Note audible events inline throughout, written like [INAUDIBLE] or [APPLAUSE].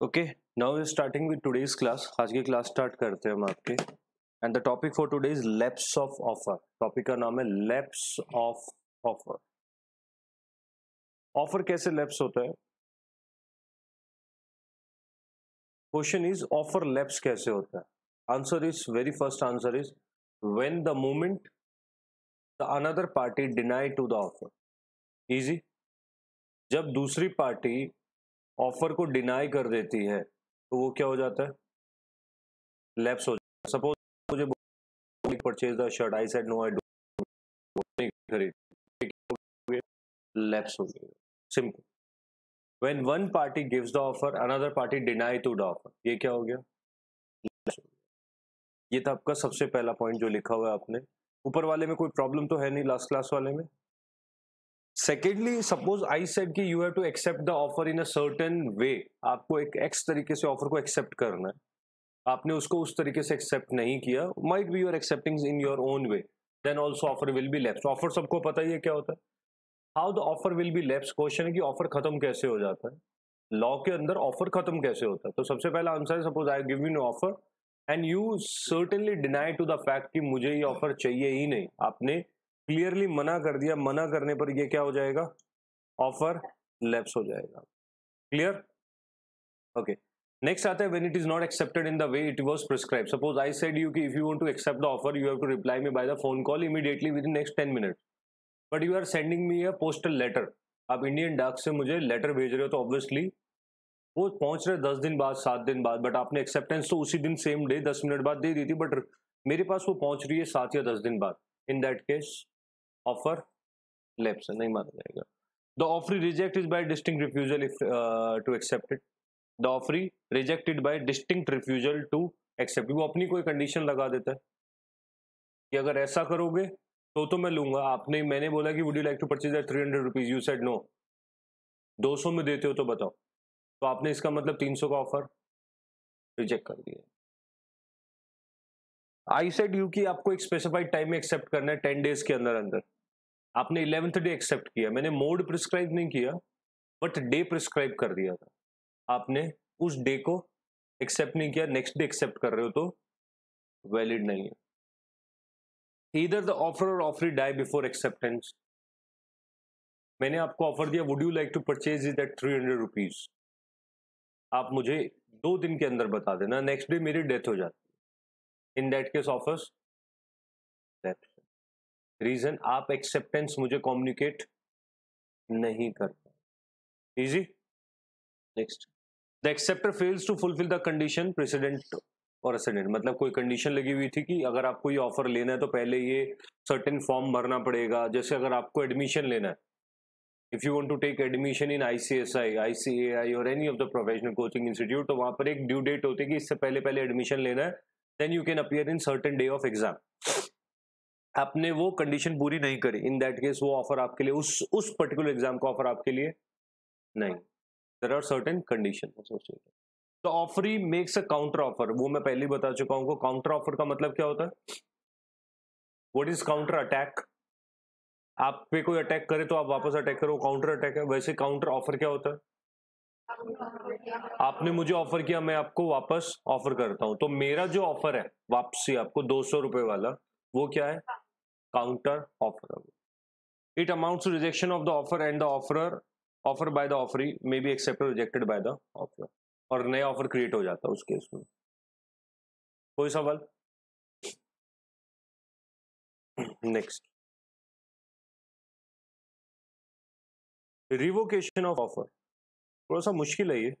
Okay now starting with today's class आज की class start करते हैं हम आपके। And the topic for today is lapse of offer topic का नाम है लेप्स ऑफ़ ऑफ़र ऑफ़र कैसे लेप्स होता है? क्वेश्चन इज़ ऑफ़र लेप्स कैसे होता है? Answer is very first answer is when the moment the another party deny to the offer easy जब दूसरी पार्टी ऑफ़र को डिनाई कर देती है तो वो क्या हो जाता है? लैप्स हो जाता सपोज़ मुझे purchase the shirt I said no I don't खरीद लैप्स हो गया। Simple when one party gives the offer, another party deny to the offer. ये क्या हो गया? ये था आपका सबसे पहला पॉइंट जो लिखा हुआ है आपने। ऊपर वाले में कोई प्रॉब्लम तो है नहीं लास्ट क्लास वाले में? सेकेंडली सपोज़ आई सेड कि you have to accept the offer in a certain way आपको एक एक्स तरीके से ऑफ़र को एक्सेप्ट करना है। आपने उसको उस तरीके से एक्सेप्ट नहीं किया। Might be your accepting in your own way then also offer will be left offer सबको पता ही है क्या होता है? How the offer will be left question है कि ऑफ़र खत्म कैसे हो जाता है? लॉ के अंदर ऑफ़र खत्म कैसे होता है? तो सबसे पहला आंसर है suppose I give you offer and you certainly deny to the fact कि मुझे ये ऑफ़र चाहिए ही नहीं। आपने क्लियरली मना कर दिया, मना करने पर ये क्या हो जाएगा? ऑफ़र लैप्स हो जाएगा। क्लियर ओके नेक्स्ट आता है when it is not accepted in the way it was prescribe suppose I said you कि if you want to accept the offer you have to reply me by the phone call immediately within next ten minutes but you are sending me a postal letter आप Indian डाक से मुझे letter भेज रहे हो तो obviously वो पहुँच रहे दस दिन बाद, सात दिन बाद बट आपने एक्सेप्टेंस तो उसी दिन सेम डे दस मिनट बाद दे दी थी बट मेरे पास वो पहुँच रही है सात या दस दिन बाद. In that case offer? Lapse नहीं माना जाएगा the offeree reject is by distinct refusal if to accept it the offeree rejected by distinct refusal to accept वो अपनी कोई कंडीशन लगा देता है। कि अगर ऐसा करोगे तो तो मैं लूँगा। आपने, मैंने बोला कि would you like to purchase at three hundred rupees you said no दो सौ में देते हो तो बताओ। तो आपने इसका मतलब तीन सौ का ऑफ़र रिजेक्ट कर दिया। आई सेड यू कि आपको एक स्पेसिफाइड टाइम में एक्सेप्ट करना है टेन डेज़ के अंदर अंदर आपने इलेवेंथ डे एक्सेप्ट किया। मैंने मोड प्रिस्क्राइब नहीं किया बट डे प्रिस्क्राइब कर दिया था। आपने उस डे को एक्सेप्ट नहीं किया नेक्स्ट डे एक्सेप्ट कर रहे हो तो वैलिड नहीं है। इधर द ऑफ़र और ऑफ़र डाई बिफोर एक्सेप्टेंस मैंने आपको ऑफ़र दिया would you like to purchase is at three hundred rupees आप मुझे दो दिन के अंदर बता देना नेक्स्ट डे मेरी डेथ हो जाती है। In that case offers reason, आप एक्सेप्टेंस मुझे कम्युनिकेट नहीं कर easy next the acceptor fails to fulfil the condition precedent और असेडेंट मतलब कोई कंडीशन लगी हुई थी कि अगर आपको ये ऑफ़र लेना है तो पहले ये सर्टेन फॉर्म भरना पड़ेगा। जैसे अगर आपको एडमिशन लेना है। If you want to take admission in ICSI ICAI और any of the professional coaching institute तो वहाँ पर एक ड्यू डेट होती है कि इससे पहले पहले एडमिशन लेना है then you can appear in certain day of exam आपने वो कंडीशन पूरी नहीं करी। इन दैट केस वो ऑफ़र आपके लिए, उस उस पर्टिकुलर एग्ज़ाम का ऑफ़र आपके लिए नहीं। देर आर सर्टेन कंडीशन तो offeree makes a counter offer वो मैं पहले बता चुका हूँ काउंटर ऑफ़र का मतलब क्या होता है? व्हाट इज़ काउंटर अटैक आप पे कोई अटैक करे तो आप वापस अटैक करो। काउंटर अटैक है, वैसे काउंटर ऑफ़र क्या होता है? आपने मुझे ऑफ़र किया, मैं आपको वापस ऑफ़र करता हूँ। तो मेरा जो ऑफ़र है, वापसी आपको दो सौ रुपए वाला, वो क्या है? Counter offer. It amounts to rejection of the offer and the offerer offer by the offeree may be accepted or rejected by the offerer. और नया ऑफ़र क्रिएट हो जाता है उस केस में कोई सवाल नेक्स्ट रिवोकेशन ऑफ़ ऑफ़र थोड़ा सा मुश्किल है ये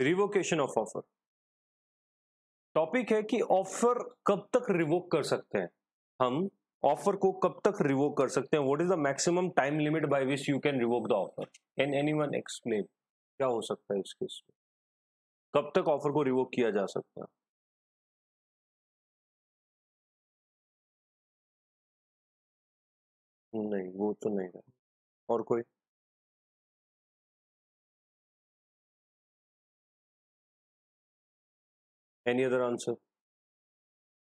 रिवोकेशन ऑफ़ ऑफ़र टॉपिक है कि ऑफ़र कब तक रिवोक कर सकते हैं हम ऑफ़र को कब तक रिवोक कर सकते हैं? What is the maximum time limit by which you can revoke the offer can anyone explain क्या हो सकता है इस केस में? कब तक ऑफ़र को रिवोक किया जा सकता है? नहीं, वो तो नहीं है। और कोई? एनी अदर आंसर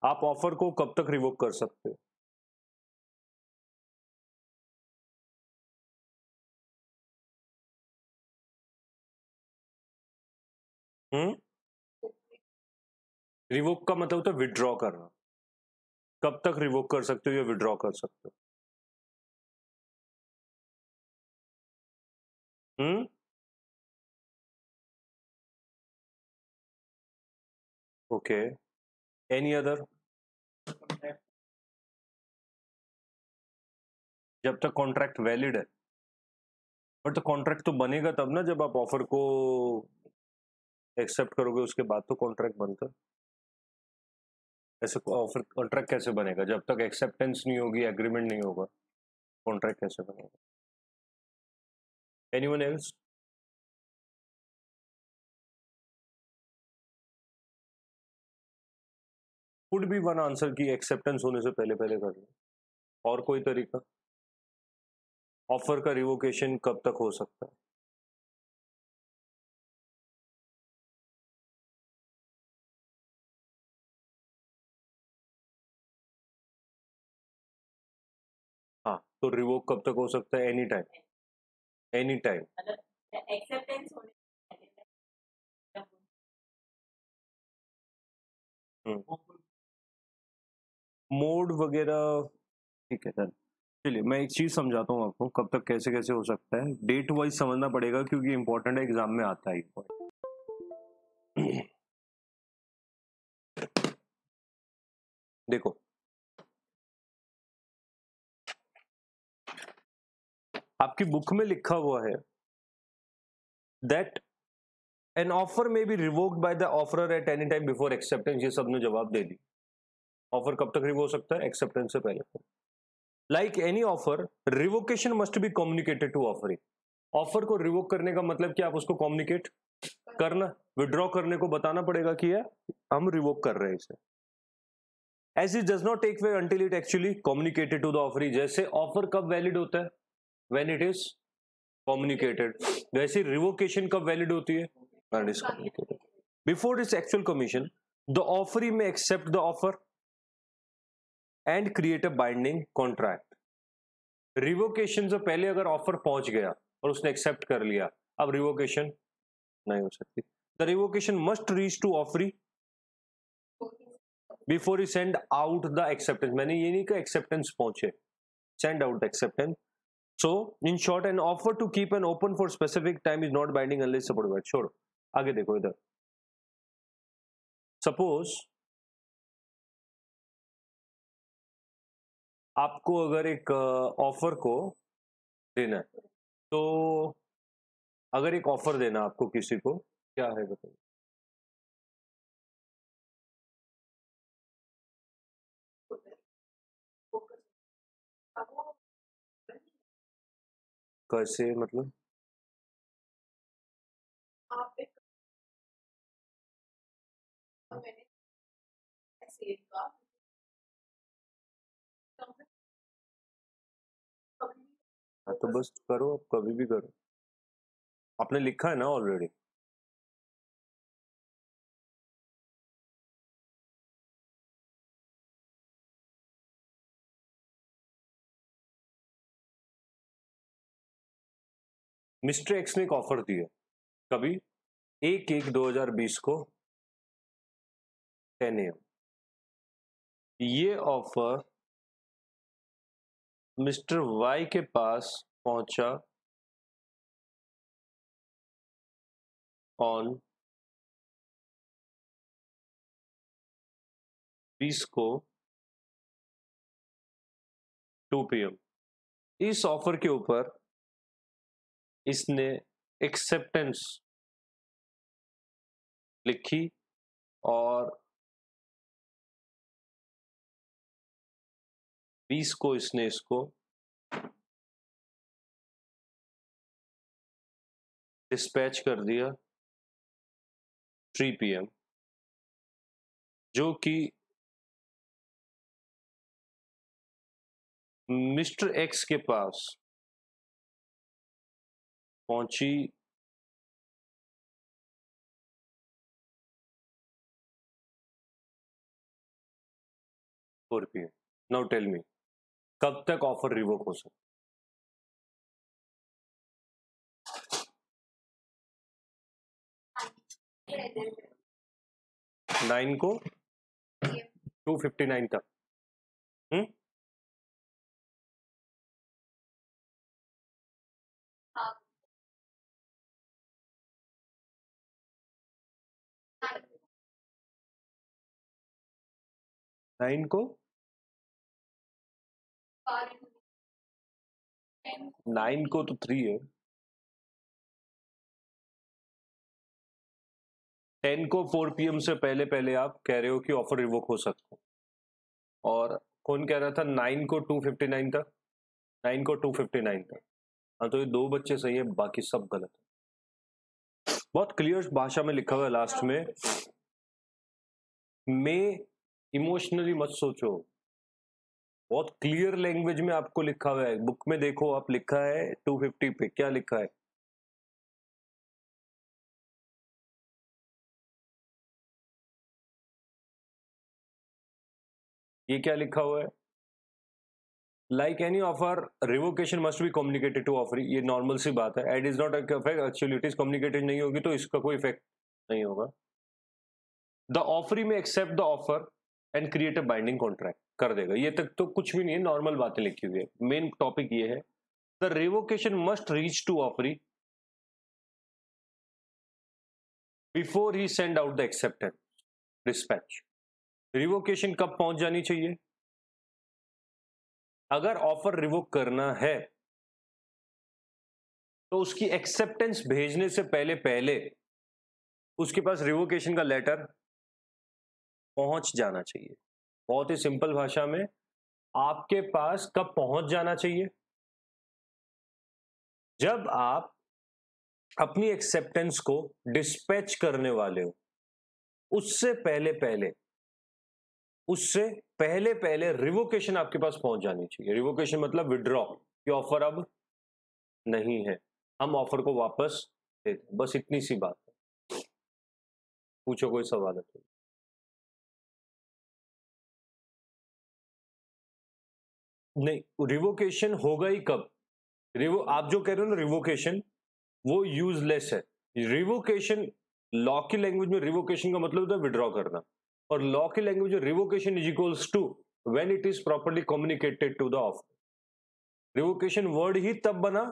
आप ऑफ़र को कब तक रिवोक कर सकते हो? हम्म? रिवोक का मतलब होता है विड्रॉ करना। कब तक रिवोक कर सकते हो या विड्रॉ कर सकते हो? हम्म? ओके एनी अदर जब तक कॉन्ट्रैक्ट वैलिड है। बट कॉन्ट्रैक्ट तो बनेगा तब ना जब आप ऑफ़र को एक्सेप्ट करोगे, उसके बाद तो कॉन्ट्रैक्ट बनता। ऐसे ऑफ़र कॉन्ट्रैक्ट कैसे बनेगा? जब तक एक्सेप्टेंस नहीं होगी एग्रीमेंट नहीं होगा कॉन्ट्रैक्ट कैसे बनेगा? Anyone else would be one answer की एक्सेप्टेंस होने से पहले पहले कर लो। और कोई तरीका? ऑफ़र का रिवोकेशन कब तक हो सकता है? हाँ तो रिवोक कब तक हो सकता है? Any time any time acceptance होने मोड वगैरह, ठीक है सर चलिए, मैं एक चीज़ समझाता हूँ आपको, कब तक कैसे कैसे हो सकता है। डेट वाइज समझना पड़ेगा, क्योंकि इंपॉर्टेंट है एग्ज़ाम में आता है देखो। आपकी बुक में लिखा हुआ है that an offer may be revoked by the offeror at any time before acceptance ये सबने जवाब दे दी ऑफ़र कब तक रिवोक हो सकता है? एक्सेप्टेंस से पहले। Like any offer revocation must be communicated to offering offer को रिवोक करने का मतलब कि आप उसको कम्युनिकेट करना विड्रॉ करने को बताना पड़ेगा कि है हम रिवोक कर रहे हैं इसे। As it does not take way until it actually communicated to the offer जैसे ऑफ़र कब वैलिड होता है? व्हेन इट इज़ कम्युनिकेटेड वैसे रिवोकेशन कब वैलिड होती है? Before its actual commission the offeree may accept the offer and create a binding contract revocation से पहले अगर ऑफ़र पहुँच गया और उसने एक्सेप्ट कर लिया, अब रिवोकेशन नहीं हो सकती। The revocation must reach to offeree before you send out the acceptance मैंने ये नहीं कहा एक्सेप्टेंस पहुँचे। Send out acceptance so in short an offer to keep an open for specific time is not binding unless support छोड़ो आगे देखो इधर। Suppose आपको अगर एक ऑफ़र को देना है तो अगर एक ऑफ़र देना आपको किसी को, क्या है बताइए? कैसे मतलब? हाँ तो बस करो, आप कभी भी करो। आपने लिखा है ना ऑलरेडी मिस्टर एक्स ने एक ऑफ़र दिया कभी? एक एक दो हज़ार बीस को। Ten AM. ये ऑफ़र मिस्टर वाई के पास पहुँचा ऑन बीस को टू पीएम इस ऑफ़र के ऊपर इसने एक्सेप्टेंस लिखी और बीस को इसने इसको डिस्पैच कर दिया थ्री पीएम जो कि मिस्टर एक्स के पास पहुँची। Four P now tell me कब तक ऑफ़र रिवोक हो सकता नाइन को? टू फिफ्टी नाइन तक। हम्म? नाइन को? नाइन को तो थ्री है। टेन को फोर पीएम से पहले पहले आप कह रहे हो कि ऑफ़र रिवोक हो सकता है। और कौन कह रहा था? नाइन को टू फिफ्टी नाइन तक नाइन को टू फिफ्टी नाइन तक हाँ तो ये दो बच्चे सही है, बाकी सब गलत है। बहुत क्लियर भाषा में लिखा हुआ है लास्ट में। मैं इमोशनली मत सोचो। बहुत क्लियर लैंग्वेज में आपको लिखा हुआ है। बुक में देखो, आप लिखा है 250 पे। क्या लिखा है? ये क्या लिखा हुआ है? Like any offer revocation must be communicated to offer ये नॉर्मल सी बात है। It is not effect actually it is communicated नहीं होगी तो इसका कोई इफ़ेक्ट नहीं होगा। The offeree may accept the offer and create a binding contract कर देगा। ये तक तो कुछ भी नहीं है नॉर्मल बातें लिखी हुई है। मेन टॉपिक ये है। The revocation must reach to offeree before he send out the acceptance dispatch revocation कब पहुँच जानी चाहिए? अगर ऑफ़र रिवोक करना है तो उसकी एक्सेप्टेंस भेजने से पहले पहले उसके पास रिवोकेशन का लेटर पहुँच जाना चाहिए। बहुत ही सिंपल भाषा में, आपके पास कब पहुँच जाना चाहिए? जब आप अपनी एक्सेप्टेंस को डिस्पैच करने वाले हो, उससे पहले पहले, उससे पहले पहले रिवोकेशन आपके पास पहुँच जानी चाहिए। रिवोकेशन मतलब विड्रॉ कि ऑफ़र अब नहीं है। हम ऑफ़र को वापस देते बस इतनी सी बात है। पूछो कोई सवाल है नहीं रिवोकेशन होगा ही कब? रिवो आप जो कह रहे हो ना रिवोकेशन वो यूजलेस है। रिवोकेशन लॉ की लैंग्वेज में रिवोकेशन का मतलब होता है विड्रॉ करना। और लॉ की लैंग्वेज में revocation is equals to when it is properly communicated to the of revocation word ही तब बना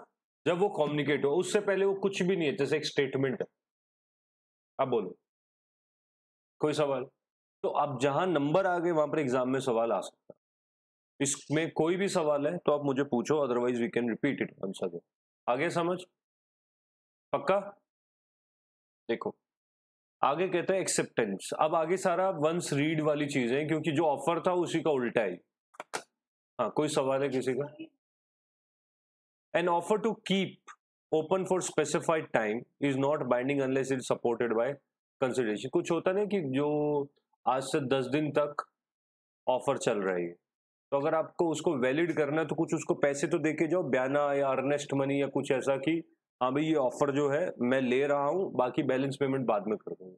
जब वो कम्युनिकेट हो। उससे पहले वो कुछ भी नहीं है, जैसे एक स्टेटमेंट है। अब बोलो। कोई सवाल? तो अब जहाँ नंबर आ गए, वहाँ पर एग्ज़ाम में सवाल आ सकता इसमें कोई भी सवाल है तो आप मुझे पूछो otherwise we can repeat it again आगे समझ? पक्का? देखो, आगे कहते हैं एक्सेप्टेंस अब आगे सारा वंस रीड वाली चीज़ है, क्योंकि जो ऑफ़र था उसी का उल्टा है। हाँ कोई सवाल है किसी का? An offer to keep open for specified time is not binding unless is supported by consideration कुछ होता नहीं कि जो आज से दस दिन तक ऑफ़र चल रही है। तो अगर आपको उसको वैलिड करना है तो कुछ उसको पैसे तो देके जाओ बयाना या अर्नेस्ट मनी या कुछ ऐसा कि हाँ भाई, ये ऑफ़र जो है, मैं ले रहा हूँ, बाकी बैलेंस पेमेंट बाद में कर दूँगा.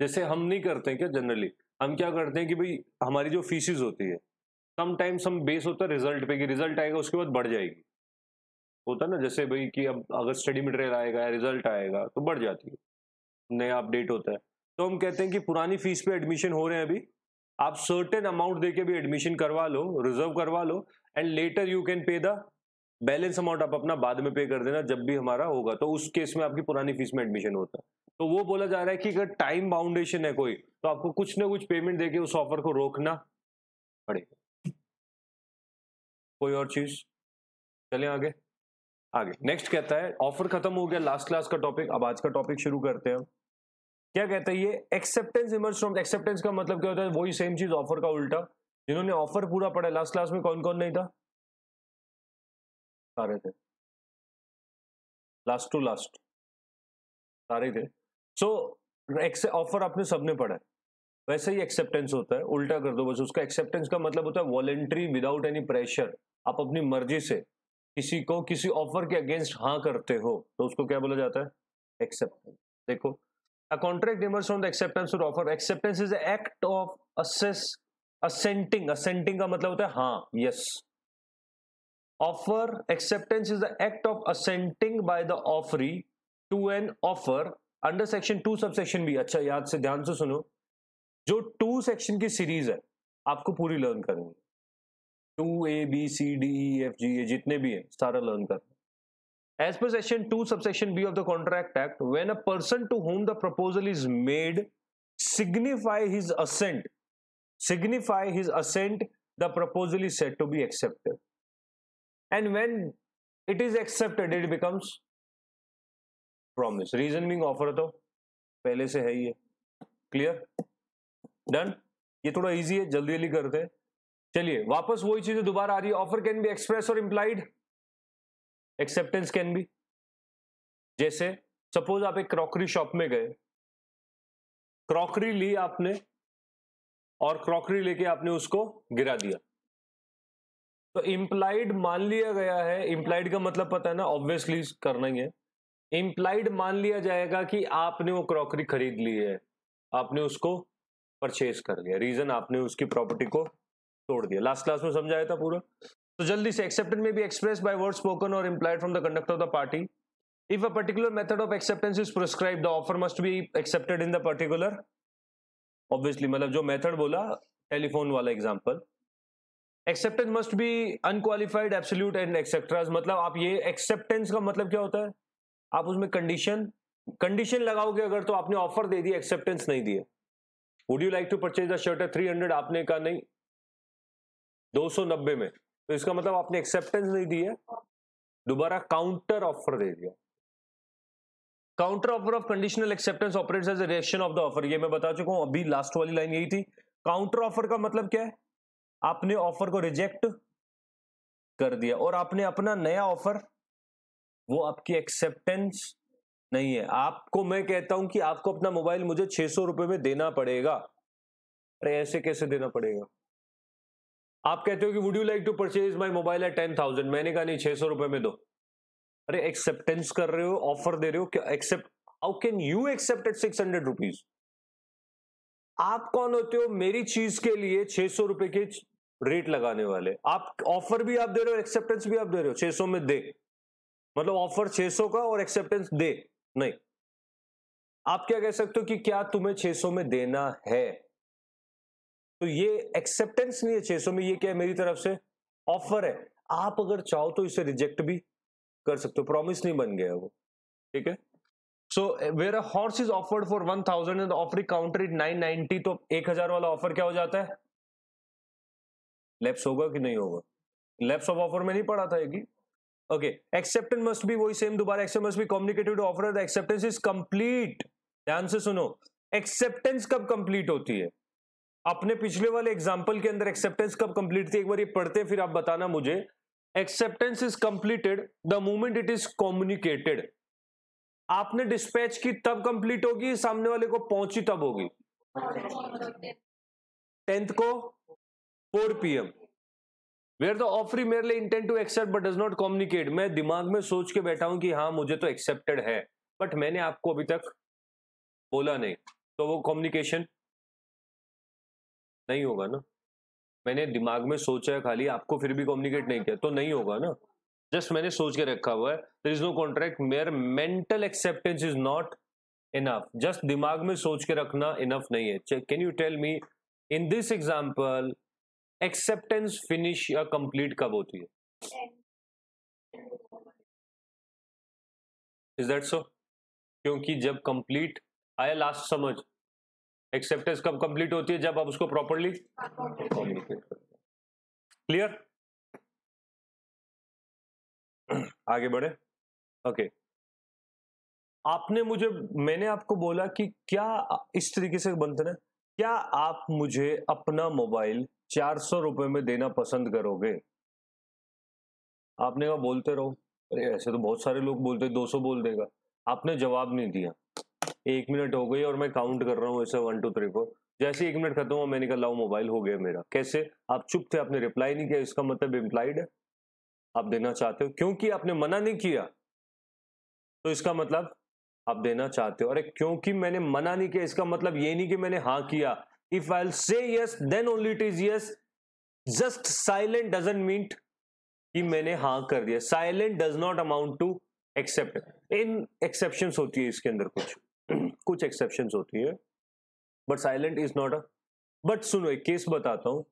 जैसे हम नहीं करते क्या जनरली हम क्या करते हैं कि भाई, हमारी जो फीसिस होती है सम समटाइम्स हम बेस होता है रिज़ल्ट पे कि रिज़ल्ट आएगा, उसके बाद बढ़ जाएगी। होता है ना, जैसे भाई कि अब अगर स्टडी मटेरियल आएगा या रिज़ल्ट आएगा तो बढ़ जाती है। नया अपडेट होता है। तो हम कहते हैं कि पुरानी फ़ीस पे एडमिशन हो रहे हैं अभी। आप सर्टेन अमाउंट देके भी एडमिशन करवा लो रिज़र्व करवा लो and later you can pay the balance amount आप अपना बाद में पे कर देना जब भी हमारा होगा। तो उस केस में आपकी पुरानी फ़ीस में एडमिशन होता है। तो वो बोला जा रहा है कि अगर टाइम बाउंडेशन है कोई तो आपको कुछ ना कुछ पेमेंट देके उस ऑफ़र को रोकना पड़ेगा। कोई और चीज़? चले आगे। आगे। नेक्स्ट कहता है ऑफ़र खत्म हो गया लास्ट क्लास का टॉपिक अब आज का टॉपिक शुरू करते हैं क्या कहता है ये? एक्सेप्टेंस इमर्ज फ्रॉम एक्सेप्टेंस का मतलब क्या होता है? वही सेम चीज़ ऑफ़र का उल्टा। जिन्होंने ऑफ़र पूरा पढ़ा लास्ट क्लास में कौन कौन नहीं था? सारे थे। लास्ट टू लास्ट सारे थे। सो ऑफ़र आपने सबने पढ़ा है। वैसे ही एक्सेप्टेंस होता है। उल्टा कर दो बस उसका। एक्सेप्टेंस का मतलब होता है वॉलेंट्री विदाउट एनी प्रेशर आप अपनी मर्ज़ी से किसी को किसी ऑफ़र के अगेंस्ट हाँ करते हो तो उसको क्या बोला जाता है? एक्सेप्टेंस देखो A contract emerges from the acceptance or offer. Acceptance is the act of assess, assenting. Assenting का मतलब होता है हाँ, yes. Offer acceptance is the act of assenting by the offeree to an offer under section two section B अच्छा याद से ध्यान से सुनो जो टू सेक्शन की सीरीज़ है आपको पूरी लर्न करनी है two A B C D E F G ये जितने भी हैं सारा लर्न करना पर section two sub section B of the contract act when a person to whom the proposal is made signify his assent signify his assent the proposal is set to be accepted and when it is accepted it becomes promise reason being offer तो पहले से है है clear done ये थोड़ा easy है जल्दी जल्दी करते हैं. चलिए, वापस वही चीज़ें दोबारा आ रही है. ऑफ़र कैन बी एक्सप्रेस और इंप्लाइड एक्सेप्टेंस कैन बी जैसे सपोज़ आप एक क्रॉकरी शॉप में गए। क्रॉकरी ली आपने और क्रॉकरी लेके आपने उसको गिरा दिया। तो इंप्लाइड मान लिया गया है। इम्प्लाइड का मतलब पता है ना ऑब्वियसली करना ही है। इम्प्लाइड मान लिया जाएगा कि आपने वो क्रॉकरी खरीद ली है। आपने उसको परचेज कर लिया। रीजन आपने उसकी प्रॉपर्टी को तोड़ दिया। लास्ट क्लास में समझाया था पूरा? तो जल्दी से एक्सेप्टेड में भी एक्सप्रेस बाय वर्ड स्पोकन और implied from the conduct of the party if a particular method of acceptance is prescribe the offer must be accepted in the particular obviously मतलब जो मेथड बोला टेलीफोन वाला example acceptance must be unqualified absolute and etcetera मतलब आप ये acceptance का मतलब क्या होता है? आप उसमें कंडीशन कंडीशन लगाओगे अगर तो आपने ऑफ़र दे दिया एक्सेप्टेंस नहीं दिए would you like to purchase the shirt है थ्री हंड्रेड आपने कहा नहीं. दो सौ नब्बे में. तो इसका मतलब आपने एक्सेप्टेंस नहीं दी है। दोबारा काउंटर ऑफ़र दे दिया। Counter offer of conditional acceptance operates as a reaction of the offer ये मैं बता चुका हूँ, अभी लास्ट वाली लाइन यही थी। काउंटर ऑफ़र का मतलब क्या है? आपने ऑफ़र को रिजेक्ट कर दिया और आपने अपना नया ऑफ़र वो आपकी एक्सेप्टेंस नहीं है। आपको मैं कहता हूँ कि आपको अपना मोबाइल मुझे छह सौ रुपए में देना पड़ेगा। अरे ऐसे कैसे देना पड़ेगा? आप कहते हो कि would you like to purchase my mobile at ten thousand मैंने कहा, नहीं, छह सौ रुपए में दो। अरे एक्सेप्टेंस कर रहे हो ऑफ़र दे रहे हो, क्या accept how can you accept at six hundred rupees आप कौन होते हो मेरी चीज़ के लिए छह सौ रुपए के रेट लगाने वाले? आप ऑफ़र भी आप दे रहे हो एक्सेप्टेंस भी आप दे रहे हो, छह सौ में दे। मतलब ऑफ़र 600 का और एक्सेप्टेंस दे, नहीं। आप क्या कह सकते हो कि क्या तुम्हें 600 में देना है? तो ये एक्सेप्टेंस नहीं है 600 में, ये क्या है मेरी तरफ़ से? ऑफ़र है। आप अगर चाहो तो इसे रिजेक्ट भी कर सकते हो। प्रॉमिस नहीं बन गया वो। ठीक है? So where a horse is offered for one thousand and offer counter it nine ninety तो एक हज़ार वाला ऑफ़र क्या हो जाता है? लेप्स होगा कि नहीं होगा? लेप्स ऑफ़ ऑफ़र में नहीं पड़ा था ओके एक्सेप्टेंस मस्ट बी वही सेम दोबारा accept must be communicated to offer acceptance is complete ध्यान से सुनो। एक्सेप्टेंस कब कंप्लीट होती है? अपने पिछले वाले एग्ज़ाम्पल के अंदर एक्सेप्टेंस कब कंप्लीट थी एक बार ये पढ़ते फिर आप बताना मुझे। Acceptance is completed the moment it is communicated आपने डिस्पैच की तब कंप्लीट होगी, सामने वाले को पहुँची तब होगी। टेंथ को four PM where the offeree merely intent to accept but does not communicate मैं दिमाग में सोच के बैठा हूँ कि हाँ मुझे तो एक्सेप्टेड है बट मैंने आपको अभी तक बोला नहीं। तो वो कम्युनिकेशन नहीं होगा ना। मैंने दिमाग में सोचा है खाली, आपको फिर भी कम्युनिकेट नहीं किया तो नहीं होगा ना। जस्ट मैंने सोच के रखा हुआ है there is no contract mayor mental acceptance is not enough just दिमाग में सोच के रखना इनफ नहीं है। Can you tell me in this example acceptance finish या कंप्लीट कब होती है? इज़ दैट सो क्योंकि जब कंप्लीट आया लास्ट समझ। एक्सेप्टेंस कब कंप्लीट होती है जब आप उसको प्रॉपरली क्लियर आगे बढ़े। Okay okay. आपने मुझे, मैंने आपको बोला कि क्या इस तरीके से बनते ना? क्या आप मुझे अपना मोबाइल चार सौ रुपए में देना पसंद करोगे? आपने कहा बोलते रहो। अरे, ऐसे तो बहुत सारे लोग बोलते दो सौ बोल देगा। आपने जवाब नहीं दिया। एक मिनट हो गई और मैं काउंट कर रहा हूँ ऐसे वन टू थ्री फोर जैसे एक मिनट खत्म हुआ, मैंने कहा, लाओ मोबाइल हो गया मेरा। कैसे? आप चुप थे, आपने रिप्लाई नहीं किया, इसका मतलब इम्प्लाइड आप देना चाहते हो? क्योंकि आपने मना नहीं किया। तो इसका मतलब आप देना चाहते हो। अरे, क्योंकि मैंने मना नहीं किया, इसका मतलब ये नहीं कि मैंने हाँ किया। If I say yes then only it is yes just silent doesn't mean कि मैंने हाँ कर दिया। Silent does not amount to accept in exception होती है इसके अंदर कुछ। कुछ एक्सेप्शंस होती है but silent is not a but सुनो, एक केस बताता हूँ।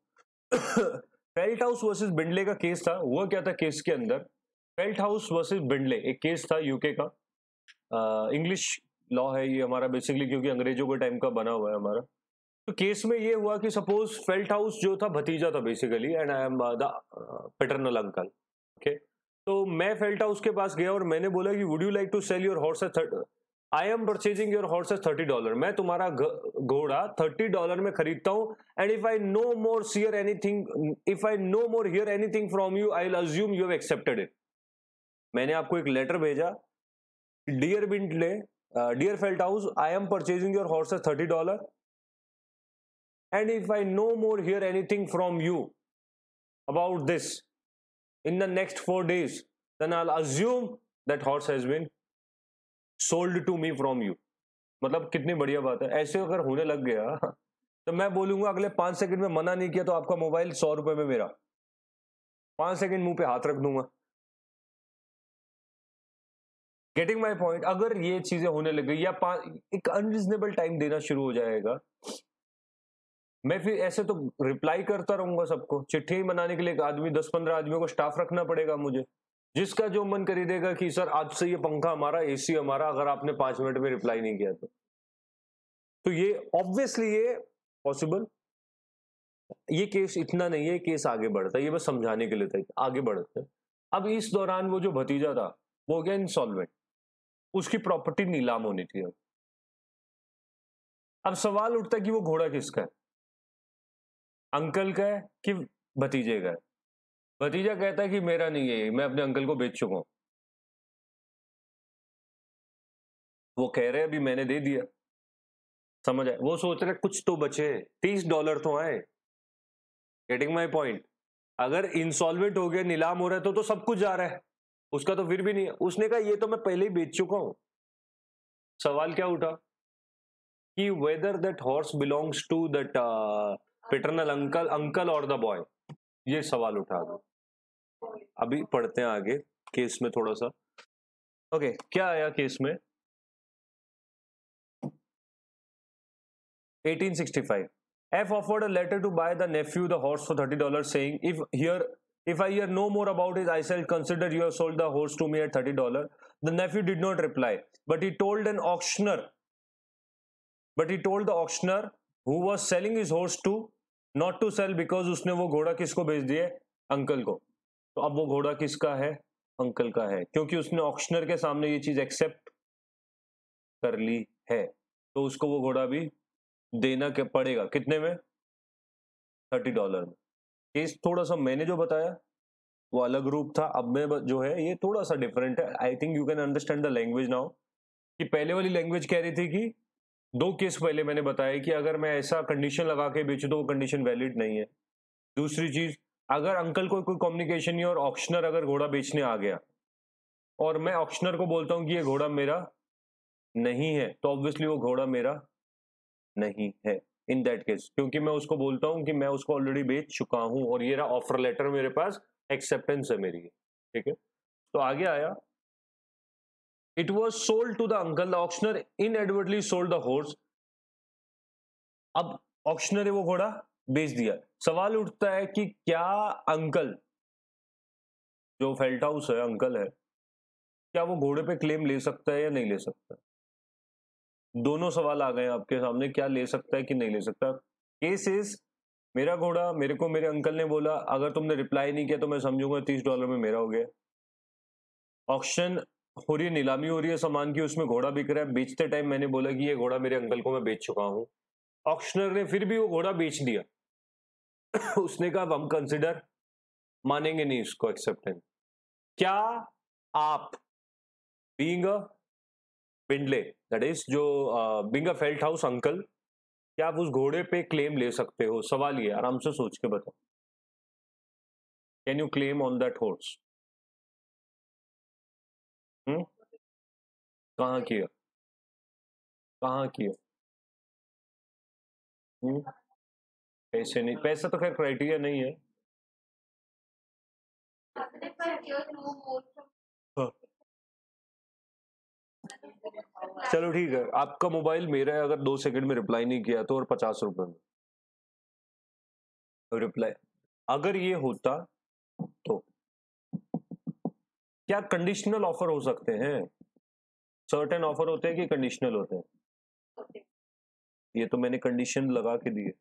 फेल्ट हाउस वर्सेस बिंडले का केस था, हुआ क्या था केस के अंदर? फेल्ट हाउस वर्सेस बिंडले एक केस था यूके का। इंग्लिश लॉ है ये हमारा बेसिकली क्योंकि अंग्रेज़ों के टाइम का बना हुआ है हमारा। तो केस में ये हुआ कि सपोज़ फेल्ट हाउस जो था, भतीजा था basically and I am the paternal uncle okay तो मैं फेल्ट हाउस के पास गया और मैंने बोला कि would you like to sell your horse I am purchasing your horse at thirty dollar मैं तुम्हारा घोड़ा थर्टी डॉलर में खरीदता हूँ and if I no more hear anything if I no more hear anything from you I assume you have accepted it मैंने आपको एक letter भेजा dear Bindley dear Felthouse I am purchasing your horse at thirty dollar and if I no more hear anything from you about this in the next four days then I assume that horse has been sold to me from you. मतलब कितनी बढ़िया बात है। ऐसे अगर होने लग गया तो मैं बोलूँगा अगले पाँच सेकंड में मना नहीं किया तो आपका मोबाइल सौ रुपए में मेरा। पाँच सेकंड मुँह पे हाथ रख दूँगा। गेटिंग माई पॉइंट अगर ये चीज़ें होने लग गई या एक अनरिजनेबल टाइम देना शुरू हो जाएगा। मैं फिर ऐसे तो रिप्लाई करता रहूँगा सबको। चिट्ठी बनाने के लिए एक आदमी, दस पंद्रह आदमियों को स्टाफ रखना पड़ेगा मुझे। जिसका जो मन खरीदेगा कि, सर, आज से ये पंखा हमारा एसी हमारा, अगर आपने पाँच मिनट में रिप्लाई नहीं किया तो। तो ये ऑब्वियसली ये पॉसिबल ये केस इतना नहीं है केस आगे बढ़ता है, ये बस समझाने के लिए था, आगे बढ़ते अब इस दौरान वो जो भतीजा था, वो हो गया इंसॉल्वेंट उसकी प्रॉपर्टी नीलाम होनी थी अब। अब सवाल उठता है कि वो घोड़ा किसका है? अंकल का है कि भतीजे का है? भतीजा कहता है कि मेरा नहीं है मैं अपने अंकल को बेच चुका हूँ। वो कह रहे हैं, अभी मैंने दे दिया। समझ आए वो सोच रहे कुछ तो बचे, तीस डॉलर तो आए। गेटिंग माई पॉइंट अगर इंसॉल्वेंट हो गया, नीलाम हो रहा है तो तो सब कुछ जा रहा है। उसका तो फिर भी नहीं है। उसने कहा, ये तो मैं पहले ही बेच चुका हूँ। सवाल क्या उठा? कि whether that horse belongs to that paternal uncle uncle और द बॉय ये सवाल उठा। दो अभी पढ़ते हैं आगे केस में थोड़ा सा ओके। क्या आया केस में? 1865 F offered a letter to buy the nephew the horse for thirty dollar saying if hear if I hear no more about is I sell consider your sold the horse to me at thirty dollar the nephew did not reply but he told an auctioneer but he told the auctioneer who was selling is horse to not to sell because उसने वो घोड़ा किसको भेज दिए uncle को। तो अब वो घोड़ा किसका है? अंकल का है। क्योंकि उसने ऑक्शनर के सामने ये चीज़ एक्सेप्ट कर ली है। तो उसको वो घोड़ा भी देना क्या पड़ेगा। कितने में? थर्टी डॉलर में। केस थोड़ा सा मैंने जो बताया, वो अलग रूप था। अब मैं जो है, ये थोड़ा सा डिफरेंट है। I think you can understand the language now कि पहले वाली लैंग्वेज कह रही थी कि दो केस पहले मैंने बताया कि अगर मैं ऐसा कंडीशन लगा के बेचू तो वो कंडीशन वैलिड नहीं है। दूसरी चीज़ अगर अंकल को कोई कम्युनिकेशन नहीं, और ऑप्शनर अगर घोड़ा बेचने आ गया, और मैं ऑप्शनर को बोलता हूँ कि ये घोड़ा मेरा नहीं है तो ऑब्वियसली वो घोड़ा मेरा नहीं है इन दैट केस क्योंकि मैं उसको बोलता हूँ कि मैं उसको ऑलरेडी बेच चुका हूँ, और ये रहा ऑफ़र लेटर मेरे पास एक्सेप्टेंस है मेरी, ठीक है? तो आगे आया। It was sold to the uncle the auctioneer inadvertently sold the horse अब ऑप्शनर है वो घोड़ा बेच दिया। सवाल उठता है कि क्या अंकल, जो फेल्ट हाउस है, अंकल है, क्या वो घोड़े पे क्लेम ले सकता है या नहीं ले सकता? दोनों सवाल आ गए आपके सामने, क्या ले सकता है कि नहीं ले सकता? केस इज़ मेरा घोड़ा मेरे को मेरे अंकल ने बोला, अगर तुमने रिप्लाई नहीं किया तो मैं समझूँगा तीस डॉलर में मेरा हो गया। ऑप्शन हो रही है, नीलामी हो रही है सामान की, उसमें घोड़ा बिक रहा है। बेचते टाइम मैंने बोला कि ये घोड़ा मेरे अंकल को मैं बेच चुका हूँ। ऑक्शनर ने फिर भी वो घोड़ा बेच दिया। [COUGHS] उसने कहा हम कंसिडर मानेंगे नहीं इसको एक्सेप्टेंस क्या आप बींग पिंडले दैट इज़ जो बिंग फेल्ट हाउस अंकल क्या आप उस घोड़े पे क्लेम ले सकते हो? सवाल ये आराम से सोच के बताओ। Can you claim on that horse कहाँ किया? कहाँ किया? हम्म? पैसे नहीं पैसा तो खैर क्राइटेरिया नहीं है। more from हाँ। चलो ठीक है आपका मोबाइल मेरा है अगर दो सेकंड में रिप्लाई नहीं किया तो और पचास रुपए में। रिप्लाई अगर ये होता तो। क्या कंडीशनल ऑफ़र हो सकते हैं? सर्टेन ऑफ़र होते हैं कि कंडीशनल होते हैं? ये तो मैंने कंडीशन लगा के दिए।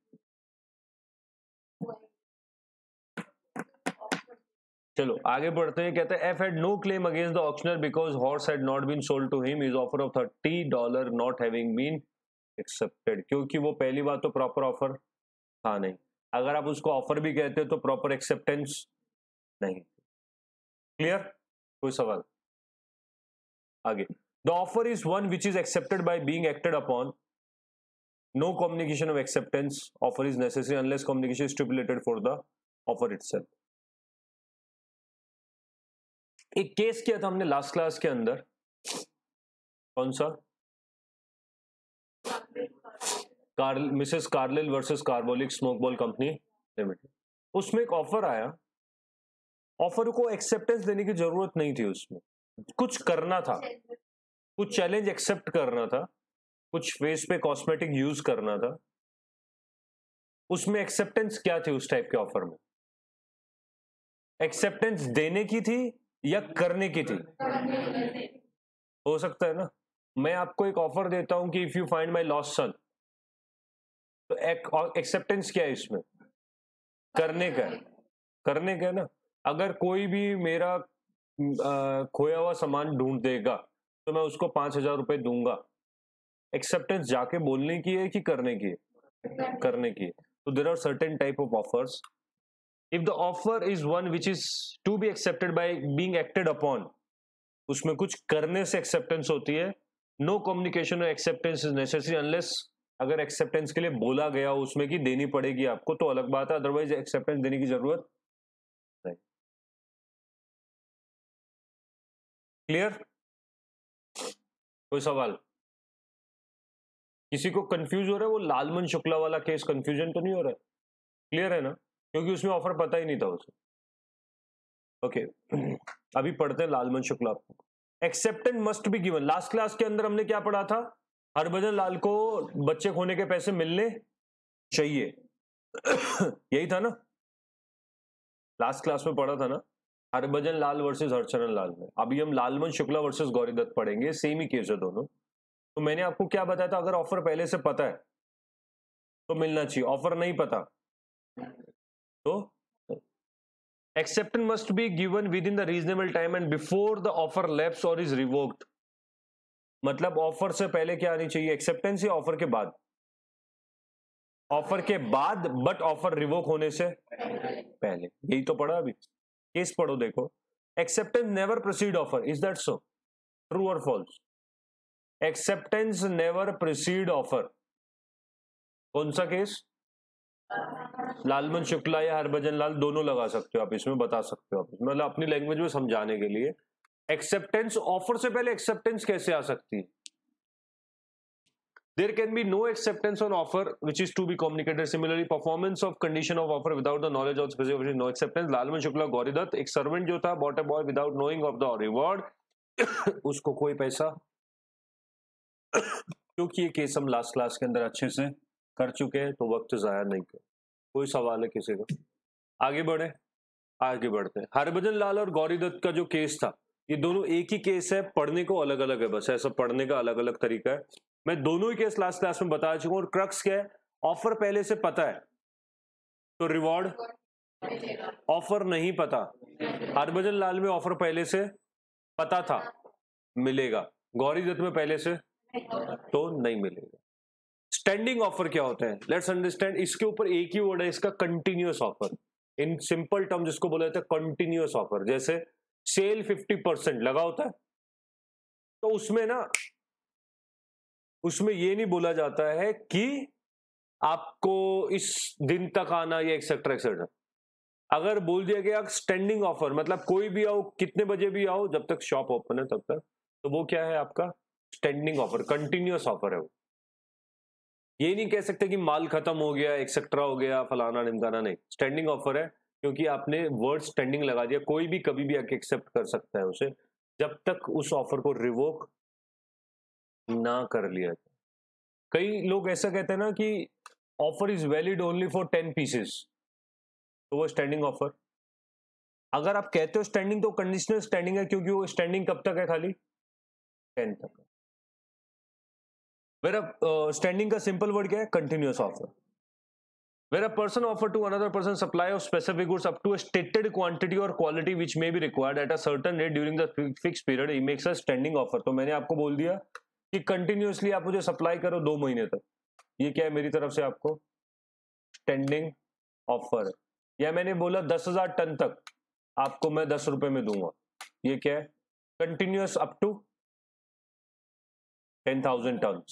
चलो, आगे बढ़ते हैं, कहते हैं F had no claim against the auctioneer because horse had not been sold to him is offer of thirty dollar not having been accepted क्योंकि वो पहली बात तो प्रॉपर ऑफ़र था नहीं। अगर आप उसको ऑफ़र भी कहते हो तो प्रॉपर एक्सेप्टेंस नहीं। क्लियर कोई सवाल? आगे। The offer is one which is accepted by being acted upon no communication of acceptance offer is necessary unless communication is stipulated for the offer itself. एक केस किया था हमने लास्ट क्लास के अंदर। कौन सा? Carl Mrs Carlill versus Carbolic Smoke Ball Company Limited उसमें एक ऑफ़र आया। ऑफ़र को एक्सेप्टेंस देने की ज़रूरत नहीं थी उसमें। कुछ करना था। कुछ चैलेंज एक्सेप्ट करना था। कुछ फेस पे कॉस्मेटिक यूज़ करना था। उसमें एक्सेप्टेंस क्या थी उस टाइप के ऑफ़र में? एक्सेप्टेंस देने की थी या करने की थी हो सकता है ना? मैं आपको एक ऑफ़र देता हूँ कि if you find my lost son तो एक्सेप्टेंस क्या है इसमें? करने का। है करने का है ना? अगर कोई भी मेरा आ, खोया हुआ सामान ढूंढ देगा तो मैं उसको पाँच हज़ार रुपए दूँगा। एक्सेप्टेंस जाके बोलने की है कि करने की है? करने की है। तो there are certain type of offers if the offer is one which is to be accepted by being acted upon उसमें कुछ करने से एक्सेप्टेंस होती है। नो कम्युनिकेशन और एक्सेप्टेंस इज़ नेसेसरी अनलेस अगर एक्सेप्टेंस के लिए बोला गया हो, उसमें कि देनी पड़ेगी आपको तो अलग बात है। अदरवाइज़ एक्सेप्टेंस देने की ज़रूरत नहीं। क्लियर कोई सवाल? किसी को कंफ्यूज हो रहा है? वो लालमन शुक्ला वाला केस कंफ्यूजन तो नहीं हो रहा है? क्लियर है ना? क्योंकि उसमें ऑफ़र पता ही नहीं था उसे। Okay okay. [CLEARS THROAT] अभी पढ़ते हैं Lalman Shukla acceptance must be given last class के अंदर हमने क्या पढ़ा था? हरभजन लाल को बच्चे खोने के पैसे मिलने चाहिए। [CLEARS THROAT] यही था ना? लास्ट क्लास में पढ़ा था ना? हरभजन लाल वर्सेस हरचरण लाल में। अभी हम लालमन शुक्ला वर्सेस गौरीदत्त पढ़ेंगे। सेम ही केस है दोनों। तो मैंने आपको क्या बताया था? अगर ऑफ़र पहले से पता है तो मिलना चाहिए। ऑफ़र नहीं पता। तो acceptance must be given within the reasonable time and before the offer lapse or is revoked मतलब ऑफ़र से पहले क्या आनी चाहिए? एक्सेप्टेंस या ऑफ़र के बाद? ऑफ़र के बाद बट ऑफ़र रिवोक होने से पहले। यही तो पढ़ा अभी। केस पढ़ो, देखो। Acceptance never proceed offer is that so true और false acceptance never precede offer कौन सा केस लालमन शुक्ला या हरभजन लाल दोनों लगा सकते हो आप इसमें, बता सकते हो आप मतलब अपनी लैंग्वेज में समझाने के लिए। एक्सेप्टेंस ऑफ़र से पहले एक्सेप्टेंस कैसे आ सकती है? There can be no acceptance on offer, which is to be communicated. Similarly, performance of condition of offer without the knowledge of specific no acceptance. Lalman Shukla, Gauridatt, एक सर्वेंट जो था bought a boy without knowing of the reward उसको कोई पैसा, [COUGHS] क्योंकि ये case हम last class के अंदर अच्छे से कर चुके हैं तो वक्त जाया नहीं कर। कोई सवाल है किसी का? आगे बढ़े। आगे बढ़ते हैं। हरभजन लाल और गौरी दत्त का जो केस था, ये दोनों एक ही केस है, पढ़ने को अलग अलग है बस। ऐसा पढ़ने का अलग अलग तरीका है। मैं दोनों ही केस लास्ट क्लास में बता चुका हूँ, और क्रक्स क्या है? ऑफ़र पहले से पता है। तो रिवॉर्ड ऑफ़र नहीं पता। हरभजन लाल में ऑफ़र पहले से पता था, मिलेगा। गौरी दत्त में पहले से तो नहीं मिलेगा। स्टैंडिंग ऑफ़र क्या होता है? लेट्स अंडरस्टैंड इसके ऊपर एक ही वर्ड है, इसका continuous offer in simple term जिसको बोला जाता है कंटिन्यूस ऑफ़र जैसे सेल 50 परसेंट लगा होता है तो उसमें ना, उसमें ये नहीं बोला जाता है कि आपको इस दिन तक आना या एक्सेट्रा एक्सेट्रा अगर बोल दिया गया स्टैंडिंग ऑफ़र मतलब कोई भी आओ, कितने बजे भी आओ, जब तक शॉप ओपन है, तब तक तो वो क्या है आपका? स्टैंडिंग ऑफ़र कंटिन्यूस ऑफ़र है वो। ये नहीं कह सकते कि माल खत्म हो गया एक्सेट्रा हो गया, फलाना निमकाना नहीं। स्टैंडिंग ऑफ़र है, क्योंकि आपने वर्ड स्टैंडिंग लगा दिया। कोई भी कभी भी आके एक्सेप्ट कर सकता है उसे, जब तक उस ऑफ़र को रिवोक ना कर लिया जाए। कई लोग ऐसा कहते हैं ना कि offer is valid only for ten pieces तो वो स्टैंडिंग ऑफ़र अगर आप कहते हो स्टैंडिंग तो कंडीशनल स्टैंडिंग है, क्योंकि वो स्टैंडिंग कब तक है खाली? टेन तक वेरा स्टैंडिंग uh, का सिंपल वर्ड क्या है? Continuous offer where a person offer to another person supply of specific goods up to a stated quantity और quality which may be required at a certain rate during the fix period he makes a standing offer तो मैंने आपको बोल दिया कि continuously आप मुझे supply करो दो महीने तक। ये क्या है मेरी तरफ़ से आपको? स्टैंडिंग ऑफ़र या मैंने बोला दस हज़ार टन तक आपको मैं दस रुपए में दूँगा। ये क्या है? Continuous up to Ten thousand ton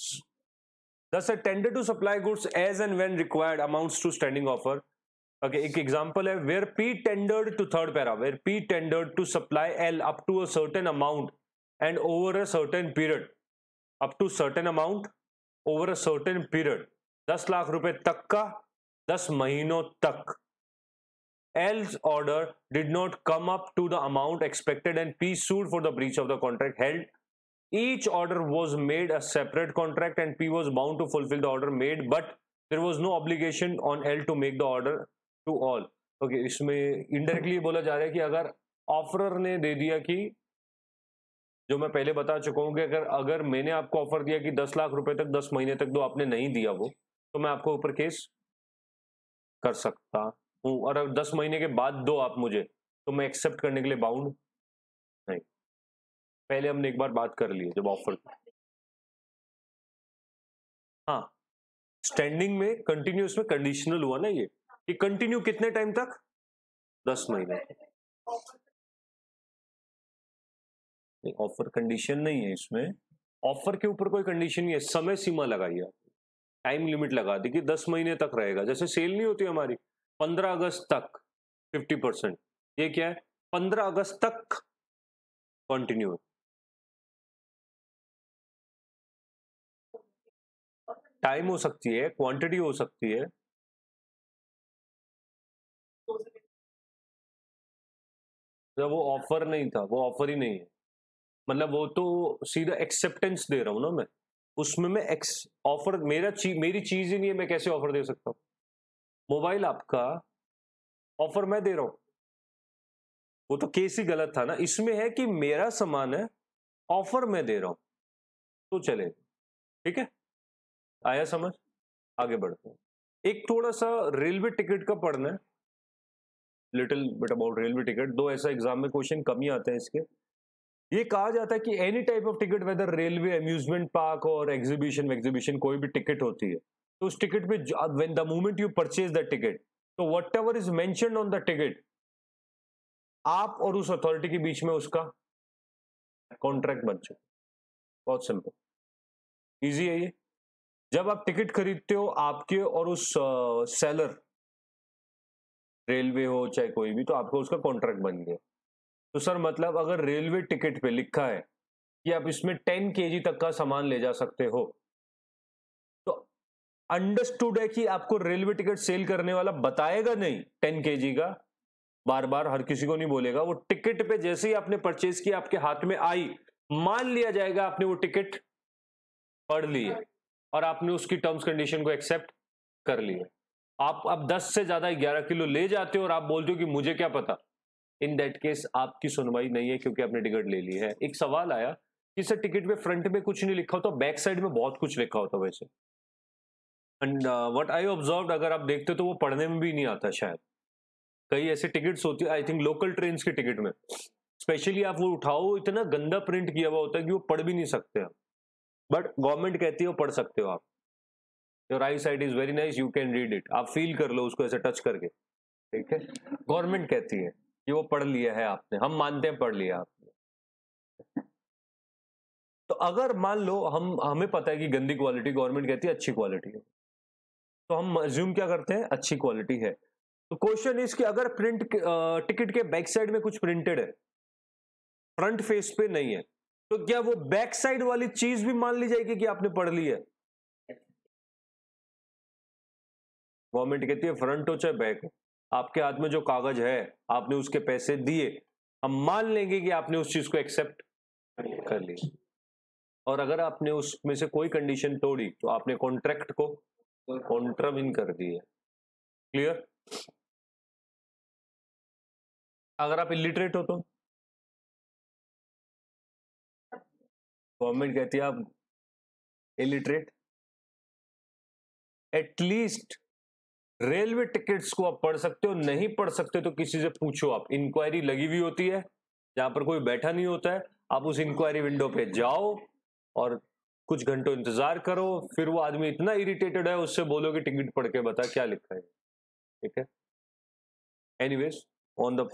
Thus, a tender to supply goods as and when required amounts to standing offer. Okay, एक example है where P tendered to third para where P tendered to supply L up to a certain amount and over a certain period up to certain amount over a certain period 10 lakh रुपए तक का 10 महीनों तक L's order did not come up to the amount expected and P sued for the breach of the contract held each order was made a separate contract and P was bound to fulfill the order made, but there was no obligation on L to make the order to all. Okay, इसमें indirectly बोला जा रहा है कि अगर offeror ने दे दिया कि, जो मैं पहले बता चुका हूँ कि अगर अगर मैंने आपको ऑफ़र दिया कि दस लाख रुपए तक, दस महीने तक दो आपने नहीं दिया वो तो मैं आपको ऊपर केस कर सकता हूँ। और अगर दस महीने के बाद दो आप मुझे तो मैं एक्सेप्ट करने के लिए बाउंड पहले हमने एक बार बात कर ली है जब ऑफ़र हाँ। स्टैंडिंग में कंटिन्यूस में कंडीशनल हुआ ना ये, कि कंटिन्यू कितने टाइम तक? दस महीने। ऑफ़र कंडीशन नहीं है इसमें। ऑफ़र के ऊपर कोई कंडीशन नहीं है। समय सीमा लगाई है टाइम लिमिट लगा दी कि दस महीने तक रहेगा। जैसे सेल नहीं होती हमारी, पंद्रह अगस्त तक फिफ्टी परसेंट ये क्या है? पंद्रह अगस्त तक कंटिन्यू टाइम हो सकती है क्वांटिटी हो सकती है। जब वो ऑफ़र नहीं था वो ऑफ़र ही नहीं है। मतलब वो तो सीधा एक्सेप्टेंस दे रहा हूँ ना मैं। उसमें मैं एक्स ऑफ़र मेरा ची, मेरी चीज़ ही नहीं है मैं कैसे ऑफ़र दे सकता हूँ? मोबाइल आपका ऑफ़र मैं दे रहा हूँ। वो तो केस ही गलत था ना। इसमें है कि मेरा सामान है ऑफ़र मैं दे रहा हूँ। तो चले ठीक है? आया समझ? आगे बढ़ते हैं। एक थोड़ा सा रेलवे टिकट का पढ़ना है। Little bit about railway ticket. दो ऐसा एग्ज़ाम में क्वेश्चन कम ही आते हैं इसके। ये कहा जाता है कि any type of ticket whether railway amusement park और एग्जीबिशन एग्जीबिशन कोई भी टिकट होती है तो उस टिकट पे when the moment you purchase the ticket तो whatever is mention on the ticket आप और उस अथॉरिटी के बीच में उसका कॉन्ट्रैक्ट बन चुका बहुत सिंपल इजी है ये? जब आप टिकट खरीदते हो आपके और उस सेलर रेलवे हो चाहे कोई भी तो आपको उसका कॉन्ट्रैक्ट बन गया। तो सर मतलब अगर रेलवे टिकट पे लिखा है कि आप इसमें टेन के तक का सामान ले जा सकते हो तो अंडरस्टूड है कि आपको रेलवे टिकट सेल करने वाला बताएगा नहीं टेन के का। बार बार हर किसी को नहीं बोलेगा। वो टिकट पे जैसे ही आपने परचेज किया आपके हाथ में आई, मान लिया जाएगा आपने वो टिकट पढ़ ली है। और आपने उसकी टर्म्स कंडीशन को एक्सेप्ट कर लिया आप अब 10 से ज़्यादा 11 किलो ले जाते हो और आप बोलते हो कि मुझे क्या पता? इन दैट केस आपकी सुनवाई नहीं है क्योंकि आपने टिकट ले ली है। एक सवाल आया कि सर, टिकट में फ्रंट में कुछ नहीं लिखा होता बैक साइड में बहुत कुछ लिखा होता वैसे। एंड व्हाट आई ऑब्ज़र्व अगर आप देखते हो तो वो पढ़ने में भी नहीं आता शायद। कई ऐसे टिकट्स होती है आई थिंक लोकल ट्रेन के टिकट में। स्पेशली आप वो उठाओ, इतना गंदा प्रिंट किया हुआ होता है कि वो पढ़ भी नहीं सकते आप। बट गवर्नमेंट कहती है पढ़ सकते हो आप। Your eyesight is very nice you can read it आप फील कर लो उसको ऐसे टच करके। ठीक है? गवर्नमेंट कहती है कि वो पढ़ लिया है आपने। हम मानते हैं पढ़ लिया आपने। तो अगर मान लो हम, हमें पता है कि गंदी क्वालिटी गवर्नमेंट कहती है, अच्छी क्वालिटी है। तो हम ज्यूम क्या करते हैं? अच्छी क्वालिटी है। तो क्वेश्चन इज़ कि अगर प्रिंट टिकट के बैक साइड में कुछ प्रिंटेड है फ्रंट फेस पे नहीं है तो क्या वो बैक साइड वाली चीज़ भी मान ली जाएगी कि आपने पढ़ ली है? गवर्नमेंट कहती है, फ्रंट हो चाहे बैक हो। आपके हाथ में जो कागज़ है, आपने उसके पैसे दिए, हम मान लेंगे कि आपने उस चीज़ को एक्सेप्ट कर लिया। और अगर आपने उसमें से कोई कंडीशन तोड़ी तो आपने कॉन्ट्रैक्ट को कॉन्ट्राविन कर दिया। क्लियर अगर आप इलिटरेट हो तो? गवर्नमेंट कहती है, आप इलिटरेट एटलीस्ट रेलवे टिकट्स को आप पढ़ सकते हो, नहीं पढ़ सकते तो किसी से पूछो आप। इंक्वायरी लगी हुई होती है, जहाँ पर कोई बैठा नहीं होता है। आप उस इंक्वायरी विंडो पे जाओ और कुछ घंटों इंतज़ार करो, फिर वो आदमी इतना इरिटेटेड है, उससे बोलो कि टिकट पढ़ के बता क्या लिखा है। ठीक है? Anyways on the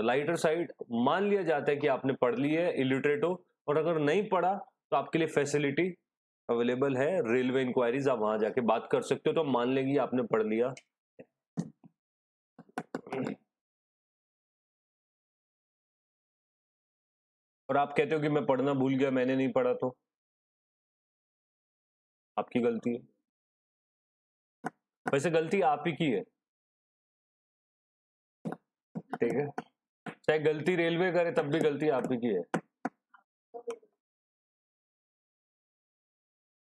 lighter side मान लिया जाता है कि आपने पढ़ ली है इलिटरेट हो और अगर नहीं पढ़ा तो आपके लिए फैसिलिटी अवेलेबल है रेलवे इंक्वायरीज आप वहाँ जाके बात कर सकते हो तो मान लेंगे आपने पढ़ लिया। और आप कहते हो कि मैं पढ़ना भूल गया, मैंने नहीं पढ़ा तो? आपकी गलती है। वैसे गलती आप ही की है। ठीक है। चाहे गलती रेलवे करे, तब भी गलती आप ही की है।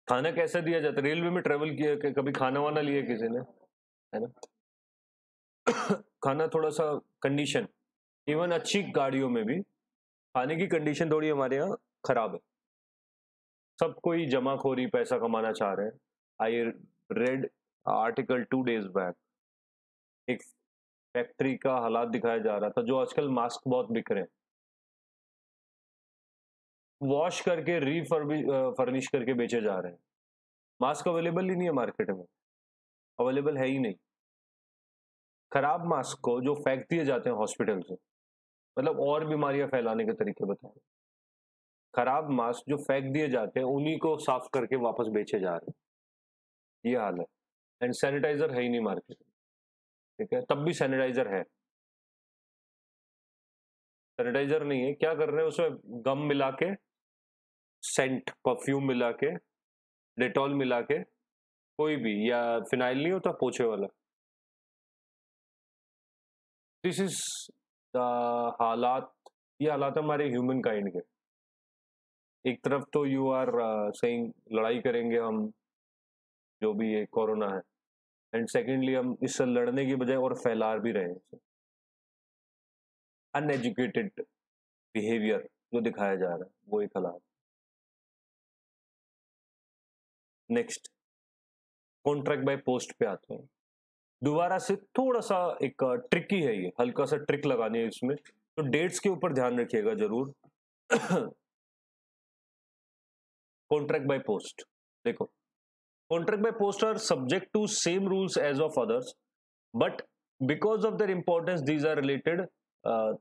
खाना कैसा दिया जाता है? रेलवे में ट्रेवल किया कभी खाना वाना लिया किसी ने? है ना? [COUGHS] खाना थोड़ा सा कंडीशन इवन अच्छी गाड़ियों में भी, खाने की कंडीशन थोड़ी हमारे यहाँ खराब है। सब कोई जमाखोरी, पैसा कमाना चाह रहे हैं। I read article two days back एक फैक्ट्री का हालात दिखाया जा रहा था, जो आजकल मास्क बहुत बिक रहे हैं। वॉश करके फर्निश करके बेचे जा रहे हैं। मास्क अवेलेबल ही नहीं है मार्केट में। अवेलेबल है ही नहीं। खराब मास्क को जो फेंक दिए जाते हैं हॉस्पिटल से मतलब और बीमारियाँ फैलाने के तरीके बताए। खराब मास्क जो फेंक दिए जाते हैं, उन्हीं को साफ़ करके वापस बेचे जा रहे हैं। ये हाल है। एंड सैनिटाइजर है ही नहीं मार्केट में। ठीक है? तब भी सैनिटाइजर है। सैनिटाइजर नहीं है। क्या कर रहे हैं उसमें? गम मिला के सेंट परफ्यूम मिला के डेटॉल मिला के, कोई भी, या फिनाइल नहीं होता, पोछे वाला। दिस इज़ हालात, ये हालात हमारे ह्यूमन काइंड के। एक तरफ़ तो यू आर सेइंग लड़ाई करेंगे हम, जो भी ये कोरोना है। एंड सेकेंडली हम इससे लड़ने की बजाय और फैला भी रहे हैं अनएजुकेटेड बिहेवियर जो दिखाया जा रहा है, वो एक हालात। नेक्स्ट कॉन्ट्रैक्ट बाय पोस्ट पे आते हैं। दोबारा से थोड़ा सा एक ट्रिकी है ये, हल्का सा ट्रिक लगानी है इसमें। तो डेट्स के ऊपर ध्यान रखिएगा ज़रूर। कॉन्ट्रैक्ट बाय पोस्ट देखो। Contract by post are subject to same rules as of others but because of their importance these are related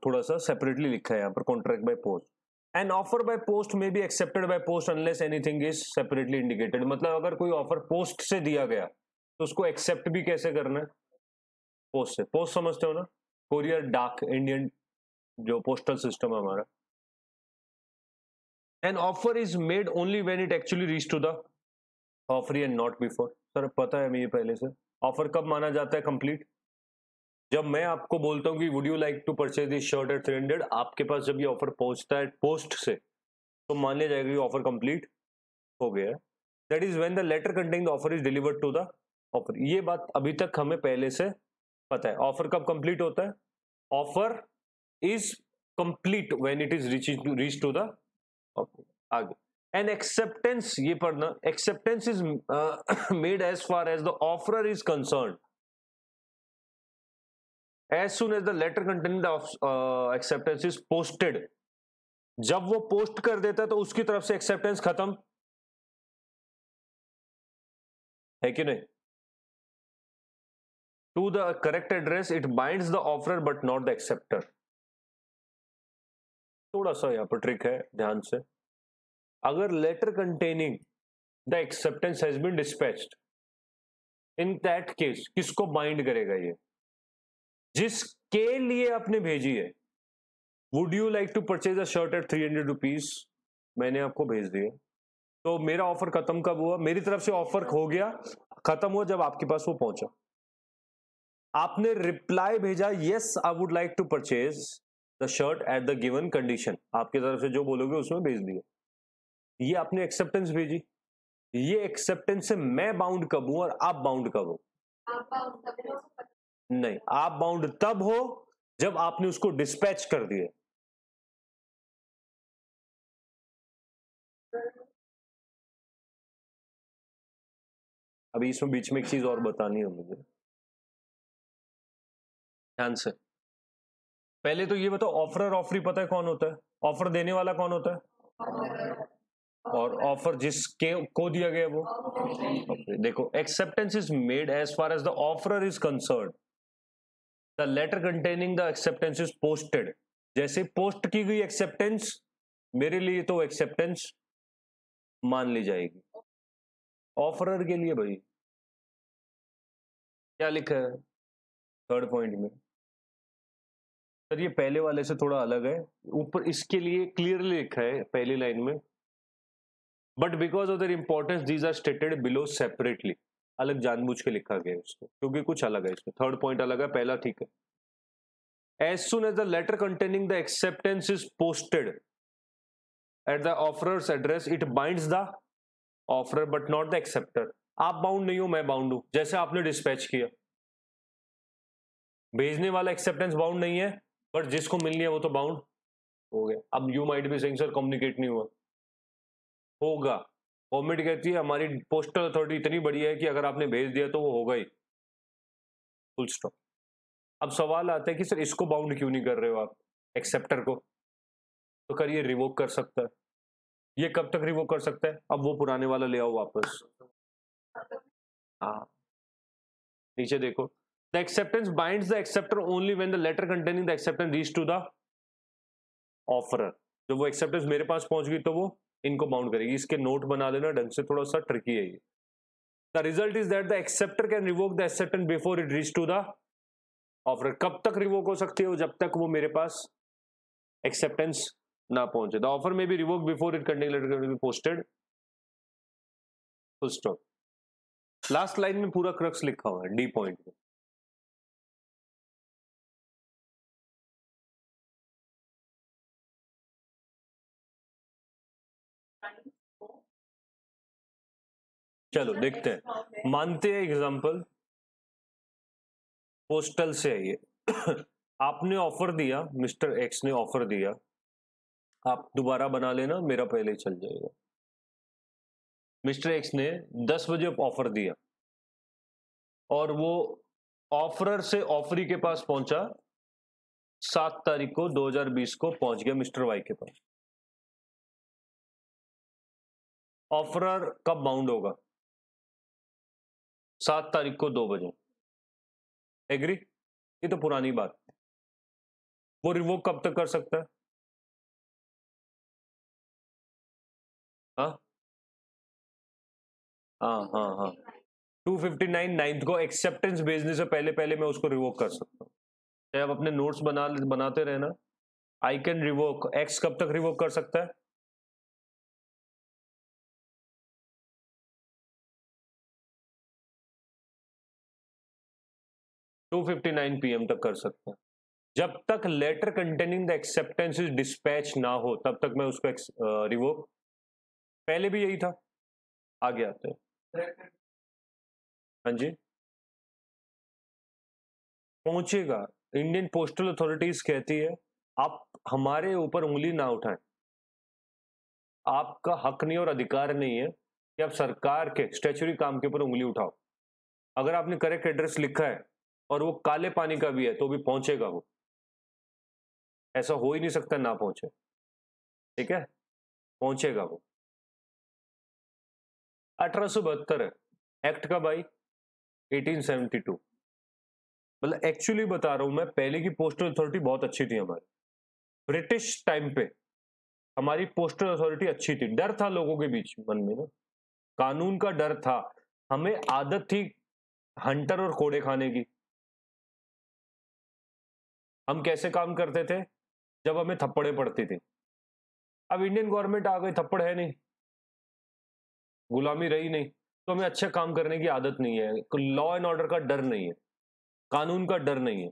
थोड़ा सा सेपरेटली लिखा है यहाँ पर contract by post an offer by post may be accepted by post unless anything is separately indicated मतलब अगर कोई offer post से दिया गया तो उसको एक्सेप्ट भी कैसे करना है? पोस्ट से। पोस्ट समझते हो ना? कोरियर डाक इंडियन जो पोस्टल सिस्टम है हमारा। An offer is made only when it actually reach to the offer and not before sir, पता है मुझे पहले से। ऑफ़र कब माना जाता है कंप्लीट जब मैं आपको बोलता हूँ कि would you like to purchase this shirt at three hundred आपके पास जब ये ऑफ़र पहुँचता है पोस्ट से तो मान लिया जाएगा कि ऑफ़र कंप्लीट हो गया है। That is when the letter containing the offer is delivered to the offer ये बात अभी तक हमें पहले से पता है। ऑफ़र कब कंप्लीट होता है? Offer is complete when it is reach reach to the आगे। एंड एक्सेप्टेंस ये पढ़ना acceptance is made as far as the offer is concern as soon as the letter the uh, acceptance is posted जब वो post कर देता है तो उसकी तरफ़ से एक्सेप्टेंस खत्म। है कि नहीं? To the correct address it binds the offer but not the acceptor थोड़ा सा यहाँ पर ट्रिक है ध्यान से। अगर letter containing the acceptance has been dispatched in that case किसको बाइंड करेगा ये? जिसके लिए आपने भेजी है। Would you like to purchase a shirt at three hundred rupees मैंने आपको भेज दिया तो मेरा ऑफ़र खत्म कब हुआ? मेरी तरफ़ से ऑफ़र हो गया। खत्म हुआ जब आपके पास वो पहुँचा। आपने रिप्लाई भेजा yes I would like to purchase the shirt at the given condition आपकी तरफ़ से जो बोलोगे उसमें भेज दिया ये आपने एक्सेप्टेंस भेजी। ये एक्सेप्टेंस से मैं बाउंड कब हूँ और आप बाउंड कब हो? नहीं आप बाउंड तब हो जब आपने उसको डिस्पैच कर दिया। अभी इसमें बीच में एक चीज़ और बतानी है मुझे। ध्यान से। पहले तो ये बताओ ऑफ़र ऑफरी पता है कौन होता है? ऑफ़र देने वाला कौन होता है? और ऑफ़र जिसके को दिया गया वो? Okay, देखो acceptance is made as far as the offer is concern the letter containing the acceptance is posted. जैसे पोस्ट की गई एक्सेप्टेंस मेरे लिए तो एक्सेप्टेंस मान ली जाएगी। ऑफरर के लिए भाई। क्या लिखा है? थर्ड पॉइंट में। सर ये पहले वाले से थोड़ा अलग है। ऊपर इसके लिए क्लियरली लिखा है पहली लाइन में। But because of their importance these are stated below separately अलग जानबूझ के लिखा गया है उसको, क्योंकि कुछ अलग है इसमें। थर्ड पॉइंट अलग है, पहला ठीक है। As soon as the letter containing the acceptance is posted at the offeror's address it binds the offer but not the acceptor आप बाउंड नहीं हो, मैं बाउंड हूँ। जैसे आपने डिस्पैच किया। भेजने वाला एक्सेप्टेंस बाउंड नहीं है बट जिसको मिलनी है वो तो बाउंड हो गया। अब you might be saying sir communicate नहीं हुआ। होगा। गवर्नमेंट कहती है, हमारी पोस्टल अथॉरिटी इतनी बड़ी है कि अगर आपने भेज दिया तो वो होगा ही। फुल स्टॉप अब सवाल आता है कि सर, इसको बाउंड क्यों नहीं कर रहे हो आप एक्सेप्टर को? तो करिए रिवोक कर सकता है। ये कब तक रिवोक कर सकता है? अब वो पुराने वाला ले आओ वापस। हाँ। नीचे देखो। The acceptance binds the acceptor only when the letter containing the acceptance reach to the offeror जब वो एक्सेप्टेंस मेरे पास पहुँच गई तो वो इनको बाउंड करेगी। इसके नोट बना लेना, ढंग से थोड़ा सा ट्रिकी है ये। The result is that the acceptor can revoke the acceptance before it reach to the offer कब तक रिवोक हो सकती है जब तक वो मेरे पास एक्सेप्टेंस ना पहुँचे। द ऑफ़र में भी revoke before it be posted full stop last line में पूरा क्रक्स लिखा हुआ है डी पॉइंट में। चलो, देखते हैं। मानते हैं एग्जांपल पोस्टल से है ये [COUGHS] आपने ऑफ़र दिया मिस्टर एक्स ने ऑफ़र दिया। आप दोबारा बना लेना, मेरा पहले चल जाएगा। मिस्टर एक्स ने 10 बजे ऑफ़र दिया। और वो ऑफरर से ऑफरी के पास पहुँचा। सात तारीख को 2020 को पहुँच गया मिस्टर वाई के पास। ऑफरर कब बाउंड होगा? सात तारीख को दो बजे। एग्री ये तो पुरानी बात। वो रिवोक कब तक कर सकता है? हाँ। हाँ हाँ हाँ। टू फिफ्टी नाइन नाइन्थ को एक्सेप्टेंस भेजने से पहले पहले मैं उसको रिवोक कर सकता हूँ। चाहे आप अपने नोट्स बना बनाते रहना। आई कैन रिवोक एक्स कब तक रिवोक कर सकता है? टू फिफ्टी नाइन पीएम तक कर सकते हैं। जब तक letter containing the acceptance is dispatch ना हो, तब तक मैं उसको रिवोक पहले भी यही था? आगे आते हैं। हाँ जी। पहुंचेगा। इंडियन पोस्टल अथॉरिटीज कहती है, आप हमारे ऊपर उंगली ना उठाएँ। आपका हक नहीं और अधिकार नहीं है कि आप सरकार के स्टेचुरी काम के ऊपर उंगली उठाओ। अगर आपने करेक्ट एड्रेस लिखा है और वो काले पानी का भी है तो भी पहुंचेगा वो। ऐसा हो ही नहीं सकता ना पहुँचे। ठीक है? पहुंचेगा वो। अठारह सौ बहत्तर एक्ट का भाई 1872 मतलब एक्चुअली बता रहा हूँ मैं, पहले की पोस्टल अथॉरिटी बहुत अच्छी थी हमारी। ब्रिटिश टाइम पे हमारी पोस्टल अथॉरिटी अच्छी थी। डर था लोगों के बीच मन में ना। कानून का डर था। हमें आदत थी हंटर और कोड़े खाने की। हम कैसे काम करते थे? जब हमें थप्पड़े पड़ती थी। अब इंडियन गवर्नमेंट आ गई, थप्पड़ है नहीं। गुलामी रही नहीं। तो हमें अच्छे काम करने की आदत नहीं है। लॉ एंड ऑर्डर का डर नहीं है। कानून का डर नहीं है।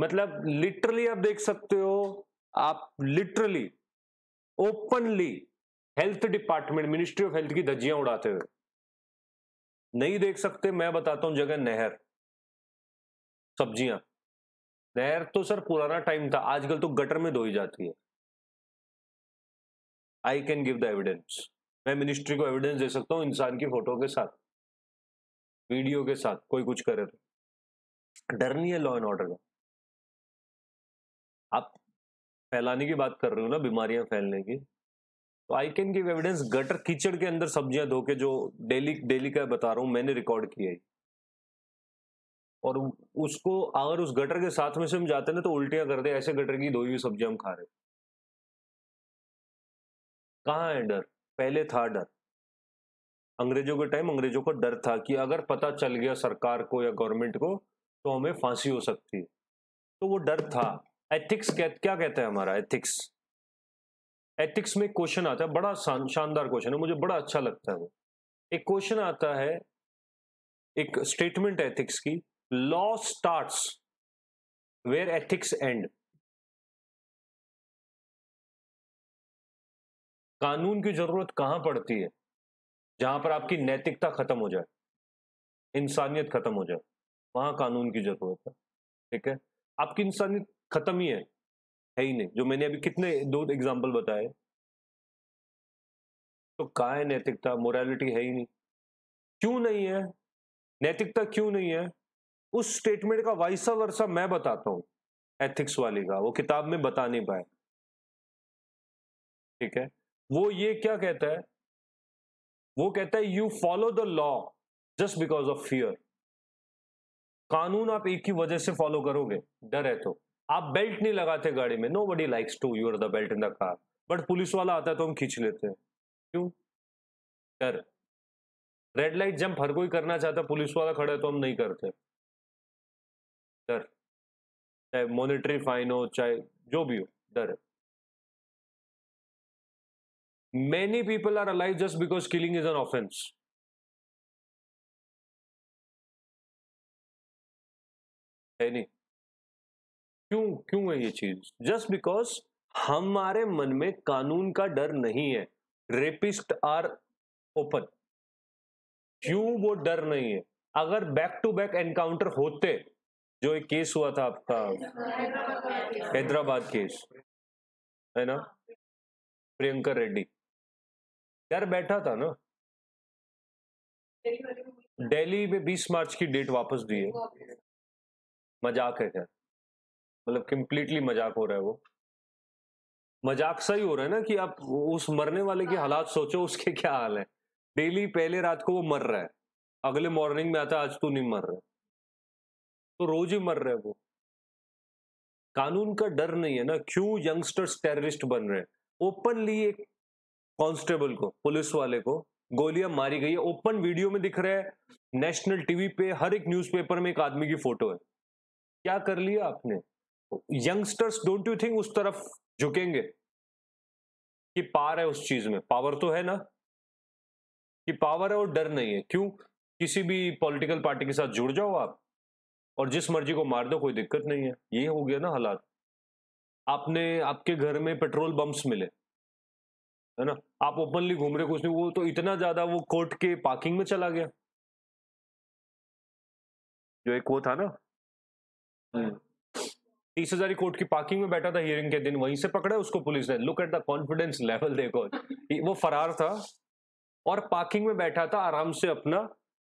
मतलब लिटरली आप देख सकते हो, आप literally openly health department ministry of health की धज्जियाँ उड़ाते हुए। नहीं देख सकते, मैं बताता हूँ जगह नहर। सब्ज़ियाँ। नहर तो सर पुराना टाइम था, आजकल तो गटर में धोई जाती है। I can give the evidence मैं मिनिस्ट्री को एविडेंस दे सकता हूँ इंसान की फ़ोटो के साथ वीडियो के साथ, कोई कुछ करे तो। डर नहीं है लॉ एंड ऑर्डर का। आप फैलाने की बात कर रहे हो ना, बीमारियाँ फैलने की। तो I can give evidence gutter कीचड़ के अंदर सब्ज़ियाँ धो के जो डेली डेली का बता रहा हूँ, मैंने रिकॉर्ड किया है। और उसको अगर उस गटर के साथ में से हम जाते ना तो उल्टियाँ कर दे ऐसे गटर की धोई हुई सब्ज़ी हम खा रहे कहाँ है डर? पहले था डर। अंग्रेज़ों के टाइम अंग्रेज़ों को डर था कि अगर पता चल गया सरकार को या गवर्नमेंट को तो हमें फांसी हो सकती है। तो वो डर था। एथिक्स क्या, क्या कहता है हमारा एथिक्स एथिक्स में क्वेश्चन आता है बड़ा शानदार क्वेश्चन है मुझे बड़ा अच्छा लगता है वो। एक क्वेश्चन आता है एक स्टेटमेंट एथिक्स की law starts where ethics end कानून की ज़रूरत कहाँ पड़ती है? जहाँ पर आपकी नैतिकता खत्म हो जाए, इंसानियत खत्म हो जाए, वहाँ कानून की ज़रूरत है, ठीक है? आपकी इंसानियत खत्म ही है है ही नहीं। जो मैंने अभी कितने, दो एग्ज़ाम्पल बताए। तो कहा है नैतिकता? मोरालिटी है ही नहीं। क्यों नहीं है? नैतिकता क्यों नहीं है? उस स्टेटमेंट का वाइसा वर्षा मैं बताता हूँ एथिक्स वाली का, वो किताब में बता नहीं पाए। ठीक है? वो ये क्या कहता है? वो कहता है you follow the law just because of fear कानून आप एक ही वजह से फॉलो करोगे, डर है तो। आप बेल्ट नहीं लगाते गाड़ी में nobody likes to wear the belt in the car but police वाला आता है तो हम खींच लेते हैं। क्यों? डर। रेड लाइट जंप हर कोई करना चाहता पुलिस वाला खड़ा है तो हम नहीं करते। डर, चाहे मॉनिटरी फाइन हो, चाहे जो भी हो, डर Many people are alive just because killing is an offense. है नहीं। क्यों क्यों है ये चीज़? जस्ट बिकॉज़ हमारे मन में कानून का डर नहीं है। रेपिस्ट आर ओपन क्यों वो डर नहीं है? अगर बैक टू बैक एनकाउंटर होते जो एक केस हुआ था आपका, हैदराबाद केस, है ना? प्रियंका रेड्डी। यार बैठा था ना? दिल्ली में 20 मार्च की डेट वापस दी है। मज़ाक है क्या? मतलब कंप्लीटली मज़ाक हो रहा है वो। मज़ाक सही हो रहा है ना कि आप उस मरने वाले के हालात सोचो, उसके क्या हाल है? डेली पहले रात को वो मर रहा है। अगले मॉर्निंग में आता, आज तू नहीं मर रहा। तो रोज ही मर रहे है वो। कानून का डर नहीं है ना, क्यों यंगस्टर्स टेररिस्ट बन रहे हैं? ओपनली एक कांस्टेबल को, पुलिस वाले को गोलियाँ मारी गई है। ओपन वीडियो में दिख रहा है, नेशनल टीवी पे हर एक न्यूज़पेपर में एक आदमी की फ़ोटो है। क्या कर लिया आपने? यंगस्टर्स, डोंट यू थिंक, उस तरफ़ झुकेंगे। कि पार है उस चीज़ में। पावर तो है ना? कि पावर है और डर नहीं है। क्यों? किसी भी पॉलिटिकल पार्टी के साथ जुड़ जाओ आप। और जिस मर्ज़ी को मार दो कोई दिक्कत नहीं है। ये हो गया ना हालात। आपने आपके घर में पेट्रोल बम्स मिले है ना? आप ओपनली घूम रहे कुछ नहीं वो तो इतना ज़्यादा वो कोर्ट के पार्किंग में चला गया। जो एक वो था ना? हम्म। तीस हज़ार कोर्ट की पार्किंग में बैठा था हियरिंग के दिन वहीं से पकड़ा उसको पुलिस ने। Look at the confidence level देखो। वो फरार था और पार्किंग में बैठा था आराम से अपना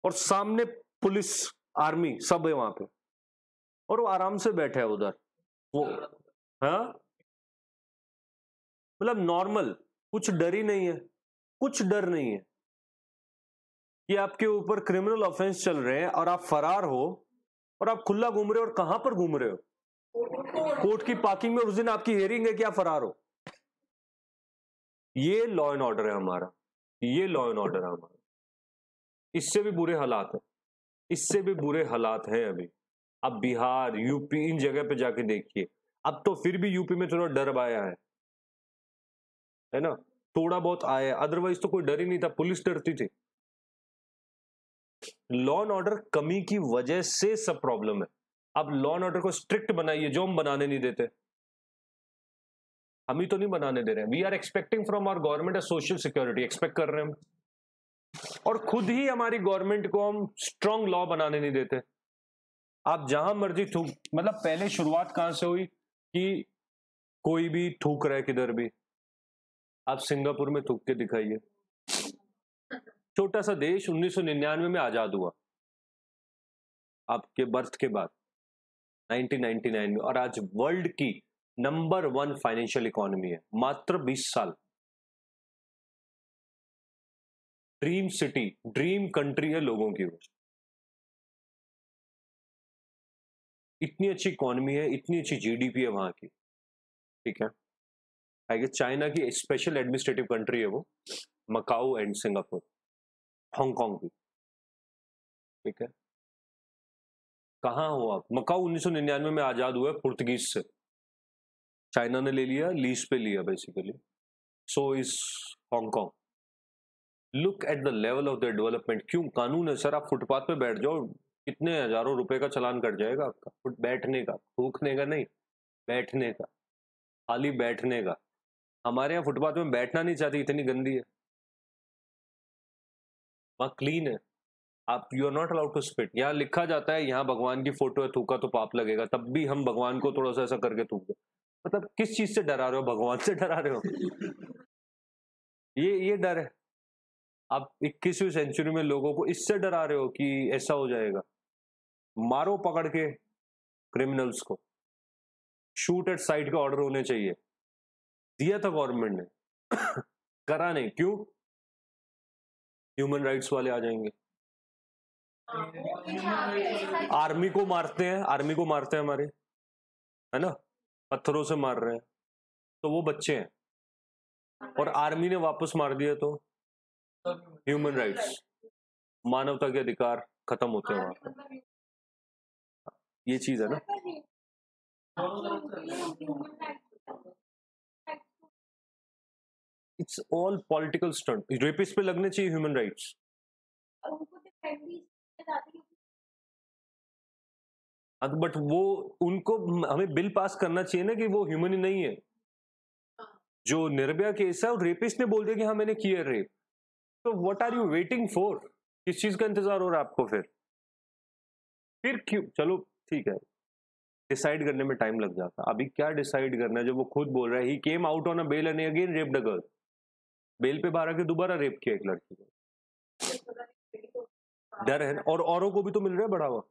और सामने पुलिस आर्मी सब है वहाँ पे। और वो आराम से बैठे है उधर। वो हाँ? मतलब नॉर्मल कुछ डर ही नहीं है। कुछ डर नहीं है। कि आपके ऊपर क्रिमिनल ऑफेंस चल रहे हैं और आप फरार हो और आप खुला घूम रहे हो और कहाँ पर घूम रहे हो? कोर्ट की पार्किंग में उस दिन आपकी हेयरिंग है कि आप फरार हो। ये लॉ एंड ऑर्डर है हमारा। ये लॉ एंड ऑर्डर है हमारा। इससे भी बुरे हालात है। इससे भी बुरे हालात हैं अभी। अब बिहार, यूपी, इन जगह पे जाके देखिए। अब तो फिर भी यूपी में थोड़ा डर आया है। है ना? थोड़ा बहुत आया अदरवाइज़ तो कोई डर ही नहीं था। पुलिस डरती थी। लॉ एंड ऑर्डर कमी की वजह से सब प्रॉब्लम है। अब लॉ एंड ऑर्डर को स्ट्रिक्ट बनाइए। जो हम बनाने नहीं देते। हम ही तो नहीं बनाने दे रहे we are expecting from our government social security expect कर रहे हैं हम। और खुद ही हमारी गवर्नमेंट को हम स्ट्रांग लॉ बनाने नहीं देते। आप जहाँ मर्ज़ी थूक मतलब पहले शुरुआत कहाँ से हुई कि कोई भी थूक रहा है किधर भी? आप सिंगापुर में थूक के दिखाइए। छोटा सा देश 1999 में आज़ाद हुआ। आपके बर्थ के बाद 1999 में। और आज वर्ल्ड की नंबर वन फाइनेंशियल इकोनॉमी है। मात्र 20 साल। ड्रीम सिटी ड्रीम कंट्री है लोगों की इतनी अच्छी इकोनॉमी है, इतनी अच्छी जीडीपी है वहाँ की, ठीक है? आई गेस चाइना की स्पेशल एडमिनिस्ट्रेटिव कंट्री है वो मकाऊ एंड सिंगापुर हांगकांग भी, ठीक है? कहाँ हो आप? मकाऊ 1999 में आज़ाद हुआ पुर्तगीज से। चाइना ने ले लिया लीज पे लिया basically so is Hong Kong look at the level of the development क्यों? कानून है सर आप फुटपाथ पे बैठ जाओ कितने हज़ारों रुपए का चलान कट जाएगा आपका? फुट बैठने का थूकने का नहीं बैठने का खाली बैठने का। हमारे यहाँ फुटपाथ में बैठना नहीं चाहती इतनी गंदी है। वहाँ क्लीन है। आप you are not allowed to spit यहाँ लिखा जाता है यहाँ भगवान की फ़ोटो है थूका तो पाप लगेगा तब भी हम भगवान को थोड़ा सा ऐसा करके थूक दो मतलब किस चीज़ से डरा रहे हो? भगवान से डरा रहे हो? [LAUGHS] ये ये डर है। आप इक्कीसवीं सेंचुरी में लोगों को इससे डरा रहे हो कि ऐसा हो जाएगा। मारो पकड़ के क्रिमिनल्स को। शूट एट साइड के ऑर्डर होने चाहिए। दिया था गवर्नमेंट ने। [COUGHS] करा नहीं। क्यों? ह्यूमन राइट्स वाले आ जाएँगे। आर्मी को मारते हैं। आर्मी को मारते हैं हमारे। है ना? पत्थरों से मार रहे हैं। तो वो बच्चे हैं। और आर्मी ने वापस मार दिया तो? ह्यूमन राइट्स मानवता के अधिकार खत्म होते हैं वहाँ पर। ये चीज़ है ना? It's all political stunt rapists पे लगने चाहिए ह्यूमन राइट्स बट वो, उनको हमें बिल पास करना चाहिए ना कि वो ह्यूमन ही नहीं है। जो निर्भया केस है रेपिस्ट ने बोल दिया कि हाँ मैंने किया रेप तो what are you waiting for किस चीज़ का इंतज़ार हो रहा है आपको फिर? फिर क्यों? चलो, ठीक है। डिसाइड करने में टाइम लग जाता। अभी क्या डिसाइड करना है? जब वो खुद बोल रहा है he came out on a bail and again rape the girl bail पे बाहर आके दोबारा रेप किया एक लड़की को डर है और औरों को भी तो मिल रहा है बढ़ावा।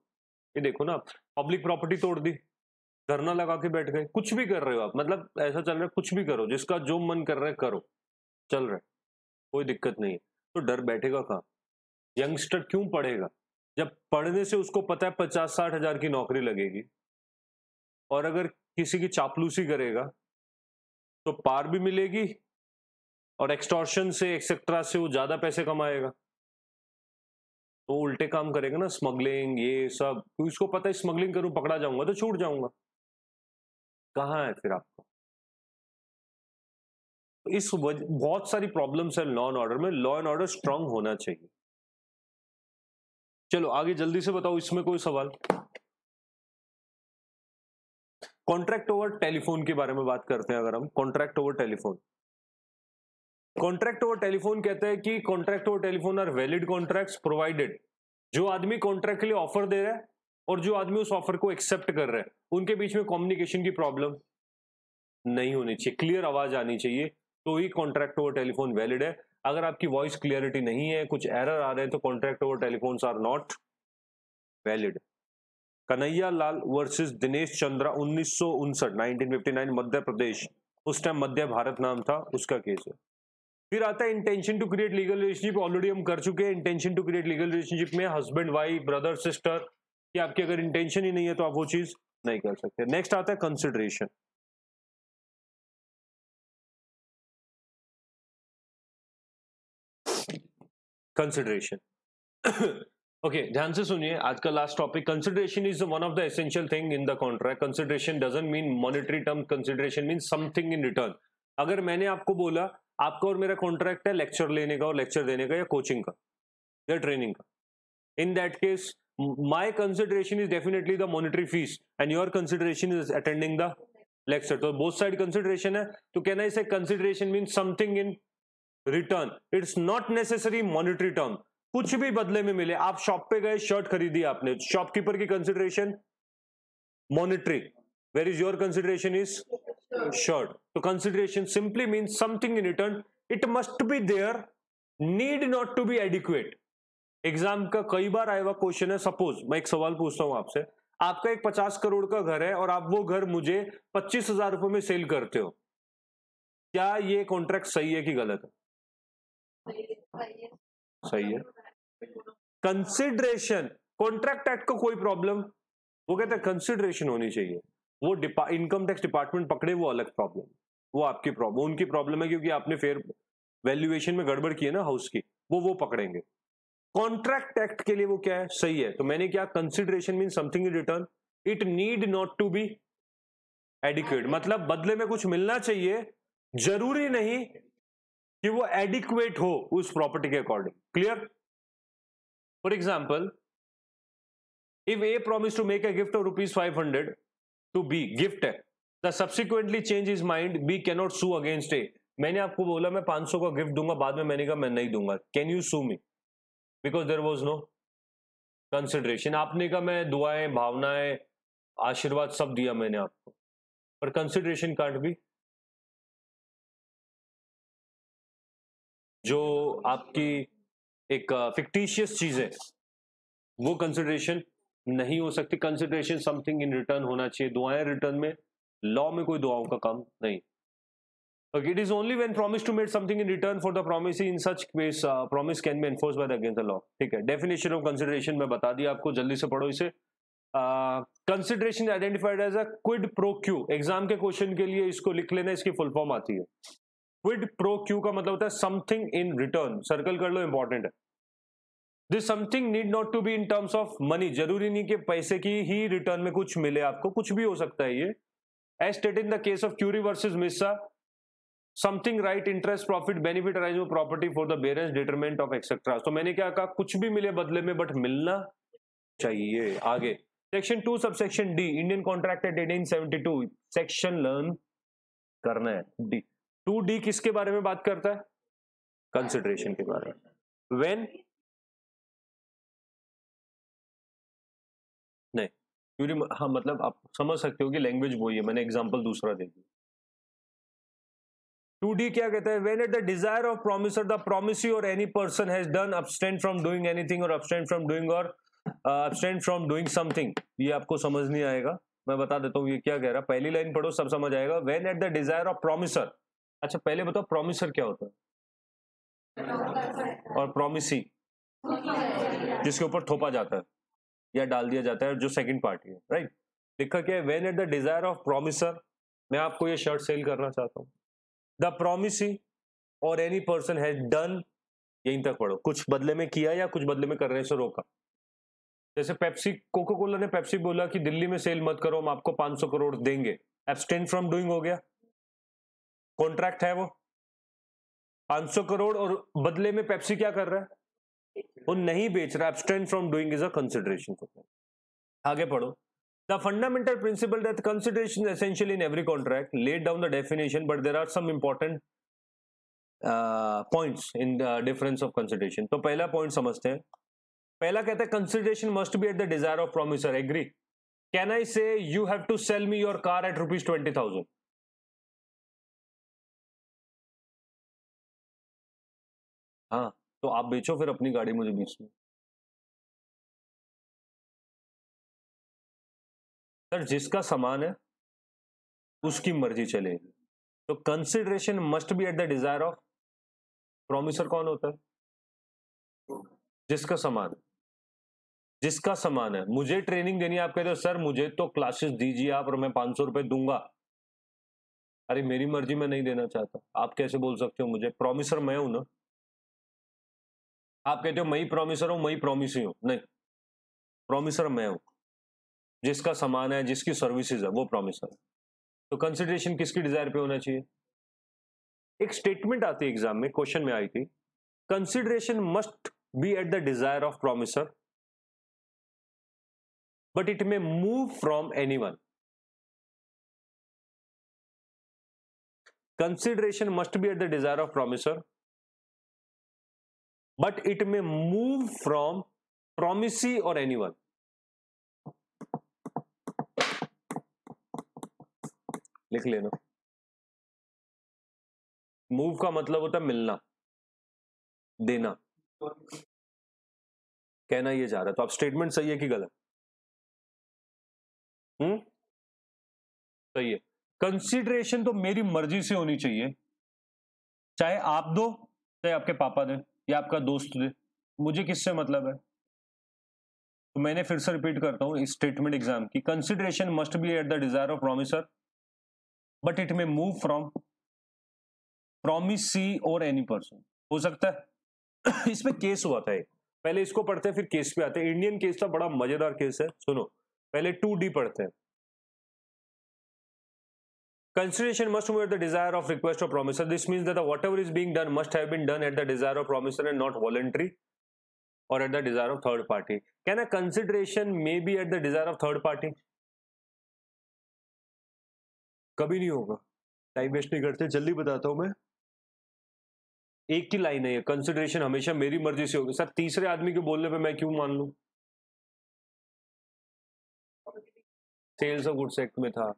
ये देखो ना पब्लिक प्रॉपर्टी तोड़ दी। धरना लगा के बैठ गए। कुछ भी कर रहे हो आप। मतलब ऐसा चल रहा है, कुछ भी करो। जिसका जो मन कर रहा है, करो। चल रहा है। कोई दिक्कत नहीं है। तो डर बैठेगा कहाँ? यंगस्टर क्यों पढ़ेगा? जब पढ़ने से उसको पता है पचास साठ हज़ार की नौकरी लगेगी। और अगर किसी की चापलूसी करेगा तो पार भी मिलेगी और एक्सटॉर्शन से एक्सेट्रा से वो ज़्यादा पैसे कमाएगा। तो उल्टे काम करेगा ना, स्मगलिंग, ये सब। तो इसको पता है स्मगलिंग करूँ, पकड़ा जाऊँगा तो छूट जाऊँगा। कहाँ है फिर आपको? इस बहुत सारी प्रॉब्लम्स है लॉ एंड ऑर्डर में। लॉ एंड ऑर्डर स्ट्रांग होना चाहिए। चलो, आगे जल्दी से बताओ, इसमें कोई सवाल? कॉन्ट्रैक्ट ओवर टेलीफोन के बारे में बात करते हैं अगर हम। Contract over telephone contract over telephone कहते हैं कि contract over telephone are valid contract provided जो आदमी कॉन्ट्रैक्ट के लिए ऑफ़र दे रहा है और जो आदमी उस ऑफ़र को एक्सेप्ट कर रहा है, उनके बीच में कम्युनिकेशन की प्रॉब्लम नहीं होनी चाहिए। क्लियर आवाज़ आनी चाहिए। तो ही कॉन्ट्रैक्ट ओवर टेलीफोन वैलिड है। अगर आपकी वॉइस क्लियरिटी नहीं है, कुछ एरर आ रहे हैं तो contract over telephone are not valid Kanhaiya Lal versus Dinesh Chandra उन्नीस सौ उनसठ मध्य प्रदेश। उस टाइम मध्य भारत नाम था, उसका केस है। फिर आता है intention to create legal relationship already हम कर चुके हैं। Intention to create legal relationship में हस्बैंड वाइफ ब्रदर सिस्टर कि आपकी अगर इंटेंशन ही नहीं है तो आप वो चीज़ नहीं कर सकते। नेक्स्ट आता है कंसिडरेशन कंसिडरेशन ओके [COUGHS] ध्यान से सुनिए, आज का last topic consideration is one of the essential thing in the contract consideration doesn't mean monetary term consideration mean something in return अगर मैंने आपको बोला, आपका और मेरा कॉन्ट्रैक्ट है लेक्चर लेने का और लेक्चर देने का या कोचिंग का, या ट्रेनिंग का. In that case my consideration is definitely monetary fees and your consideration is attending the left side तो बोथ साइड कंसिडरेशन है तो कहना इसे consideration mean something in return it's not necessary monetary term कुछ भी बदले में मिले, आप शॉप पे गए शर्ट खरीदी आपने। शॉपकीपर की consideration monetary where is your consideration is shirt तो consideration simply mean something in return it must be there need not to be adequate exam का कई बार आया हुआ क्वेश्चन है सपोज़ मैं एक सवाल पूछता हूँ आपसे। आपका एक पचास करोड़ का घर है और आप वो घर मुझे पच्चीस हज़ार रुपए में सेल करते हो। क्या ये कॉन्ट्रैक्ट सही है कि गलत है? सही है। कंसिडरेशन कॉन्ट्रैक्ट एक्ट का कोई प्रॉब्लम वो कहते हैं कंसिडरेशन होनी चाहिए। वो इनकम टैक्स डिपार्टमेंट पकड़े, वो अलग प्रॉब्लम वो आपकी प्रॉब्लम उनकी प्रॉब्लम है क्योंकि आपने फेयर वैल्यूएशन में गड़बड़ की है ना हाउस की। वो वो पकड़ेंगे। कॉन्ट्रैक्ट एक्ट के लिए वो क्या है? सही है। तो मैंने क्या consideration mean something in return it need not to be adequate मतलब बदले में कुछ मिलना चाहिए। ज़रूरी नहीं कि वो एडिक्वेट हो उस प्रॉपर्टी के according clear for example if A promise to make a gift of rupees five hundred to B gift है the subsequently change is mind B cannot sue against A मैंने आपको बोला, मैं 500 का गिफ्ट दूँगा, बाद में मैंने कहा, मैं नहीं दूँगा. Can you sue me because there was no consideration आपने कहा, मैं दुआएँ, भावनाएँ, आशीर्वाद सब दिया मैंने आपको. पर कंसिडरेशन कांट भी जो आपकी एक फिक्टिशियस चीज़ है वो कंसिडरेशन नहीं हो सकती। कंसिडरेशन समथिंग इन रिटर्न होना चाहिए। दुआएँ रिटर्न में लॉ में कोई दुआओं का काम नहीं। It is only when promised to make something in return for the promise in such case uh, promise can be enforced by the against. ठीक है? डेफिनेशन ऑफ़ कंसिडरेशन मैं बता दिया आपको जल्दी से पढ़ो इसे। Consideration identified as a quid pro quo exam के क्वेश्चन के लिए इसको लिख लेना इसकी फुल फॉर्म आती है। क्विड प्रो क्यू का मतलब होता है समथिंग इन रिटर्न सर्कल कर लो इंपॉर्टेंट है। This something need not to be in terms of money ज़रूरी नहीं कि पैसे की ही रिटर्न में कुछ मिले आपको, कुछ भी हो सकता है ये। As state in the case of Currie versus Misa something right interest profit benefit arise property for the बेरेंस detriment of etcetera तो मैंने क्या कहा? कुछ भी मिले बदले में बट मिलना चाहिए। आगे। Section two subsection D Indian contract act eighteen seventy two section learn करना है। डी टू डी किसके बारे में बात करता है? कंसिडरेशन के बारे में। वेन नहीं। क्योंकि हाँ मतलब आप समझ सकते हो कि लैंग्वेज वही है मैंने एग्जांपल दूसरा दे दिया। टू डी क्या कहता है? When at the desire of promisor the promisee और any person has done abstain from doing anything और abstain फ्रॉम डूइंग और abstain फ्रॉम डूइंग समथिंग ये आपको समझ नहीं आएगा। मैं बता देता हूँ ये क्या कह रहा है। पहली लाइन पढ़ो, सब समझ आएगा। When at the desire of promisor अच्छा पहले बताओ प्रोमिसर क्या होता है? और प्रोमिसी जिसके ऊपर थोपा जाता है या डाल दिया जाता है जो सेकंड पार्टी है राइट लिखा क्या है when at the desire of promisor मैं आपको ये शर्ट सेल करना चाहता हूँ। The promisee or any person has done यहीं तक पढ़ो, कुछ बदले में किया या कुछ बदले में करने से रोका। जैसे पेप्सी कोको कोला ने पेप्सी बोला कि दिल्ली में सेल मत करो, हम आपको 500 करोड़ देंगे। एब्सटेन फ्रॉम डूइंग हो गया। कॉन्ट्रैक्ट है वो 500 करोड़ और बदले में पेप्सी क्या कर रहा है वो नहीं बेच रहा abstain from doing is a consideration आगे पढ़ो The fundamental principle that consideration is essential in every contract laid down the definition, but there are some important uh, points in the difference of consideration. तो पहला point समझते हैं पहला कहता है consideration must be at the desire of promisor. Agree? Can I say you have to sell me your car at rupees twenty thousand? हाँ तो आप बेचो फिर अपनी गाड़ी मुझे बीच में सर, जिसका सामान है, उसकी मर्ज़ी चलेगी। तो consideration must be at the desire of promisor कौन होता है? जिसका सामान जिसका सामान है। मुझे ट्रेनिंग देनी है, आप कहते हो, सर, मुझे तो क्लासेस दीजिए आप और मैं पाँच सौ रुपए दूँगा। अरे, मेरी मर्ज़ी में नहीं देना चाहता। आप कैसे बोल सकते हो मुझे? प्रोमिसर मैं हूँ ना। आप कहते हो मई प्रोमिसर हूँ मई प्रोमिस हूँ नहीं। प्रोमिसर मैं हूँ। जिसका सामान है, जिसकी सर्विसेज़ है, वो प्रोमिसर तो कंसिडरेशन किसकी डिज़ायर पे होना चाहिए? एक स्टेटमेंट आती है एग्ज़ाम में क्वेश्चन में आई थी। Consideration must be at the desire of promisor but it may move from any one consideration must be at the desire of promisor but it may move from promisee or anyone. लिख लेना। Move का मतलब होता है मिलना, देना। कहना ये जा रहा है तो आप स्टेटमेंट सही है कि गलत? हम्म? सही है। कंसिडरेशन तो मेरी मर्ज़ी से होनी चाहिए। चाहे आप दो, चाहे आपके पापा दे। या आपका दोस्त दे। मुझे किससे मतलब है? तो मैंने फिर से रिपीट करता हूँ स्टेटमेंट एग्ज़ाम की। Consideration must be at the desire of promisor but it may move from promisee or any person हो सकता है। [COUGHS] इसमें केस हुआ था पहले इसको पढ़ते हैं, फिर केस पे आते हैं। इंडियन केस का बड़ा मज़ेदार केस है। सुनो, पहले टू डी पढ़ते हैं। Consideration must move at the desire of request of promisor. This means that the whatever is being done must have been done at the desire of promisor and not voluntary or at the desire of third party. Can a consideration may be at the desire of third party? कभी नहीं होगा time waste नहीं करते जल्दी बताता हूँ मैं एक की लाइन है कंसिडरेशन हमेशा मेरी मर्ज़ी से होगी सर तीसरे आदमी के बोलने पे मैं क्यों मान लू सेल्स ऑफ़ गुड्स एक्ट में था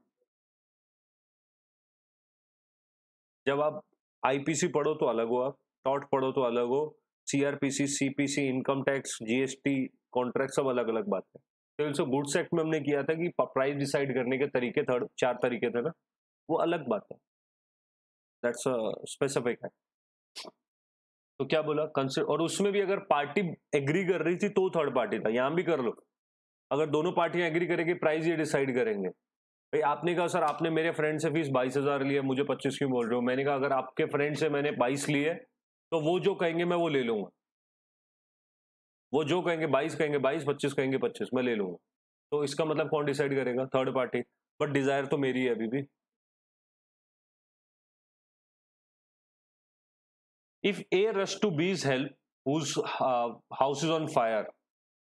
जब आप आईपीसी पढ़ो तो अलग हो आप टॉट पढ़ो तो अलग हो CrPC CPC income tax GST contract सब अलग अलग बात है। सेल्स गुड्स एक्ट में हमने किया था कि प्राइस डिसाइड करने के तरीके थर्ड चार तरीके थे ना, वो अलग बात है। दैट्स स्पेसिफिक है तो क्या बोला? कंसिडर और उसमें भी अगर पार्टी एग्री कर रही थी तो थर्ड पार्टी था, यहाँ भी कर लो। अगर दोनों पार्टियाँ एग्री करेंगी प्राइस ये डिसाइड करेंगे। भाई आपने कहा सर आपने मेरे फ्रेंड से फ़ीस बाईस हज़ार लिया मुझे पच्चीस क्यों बोल रहे हो? मैंने कहा अगर आपके फ्रेंड से मैंने बाईस लिए तो वो जो कहेंगे मैं वो ले लूँगा। वो जो कहेंगे बाईस कहेंगे बाईस पच्चीस कहेंगे पच्चीस मैं ले लूँगा। तो इसका मतलब कौन डिसाइड करेगा? थर्ड पार्टी बट डिज़ायर तो मेरी है अभी भी। Rushes to B's help, whose uh, house is on fire,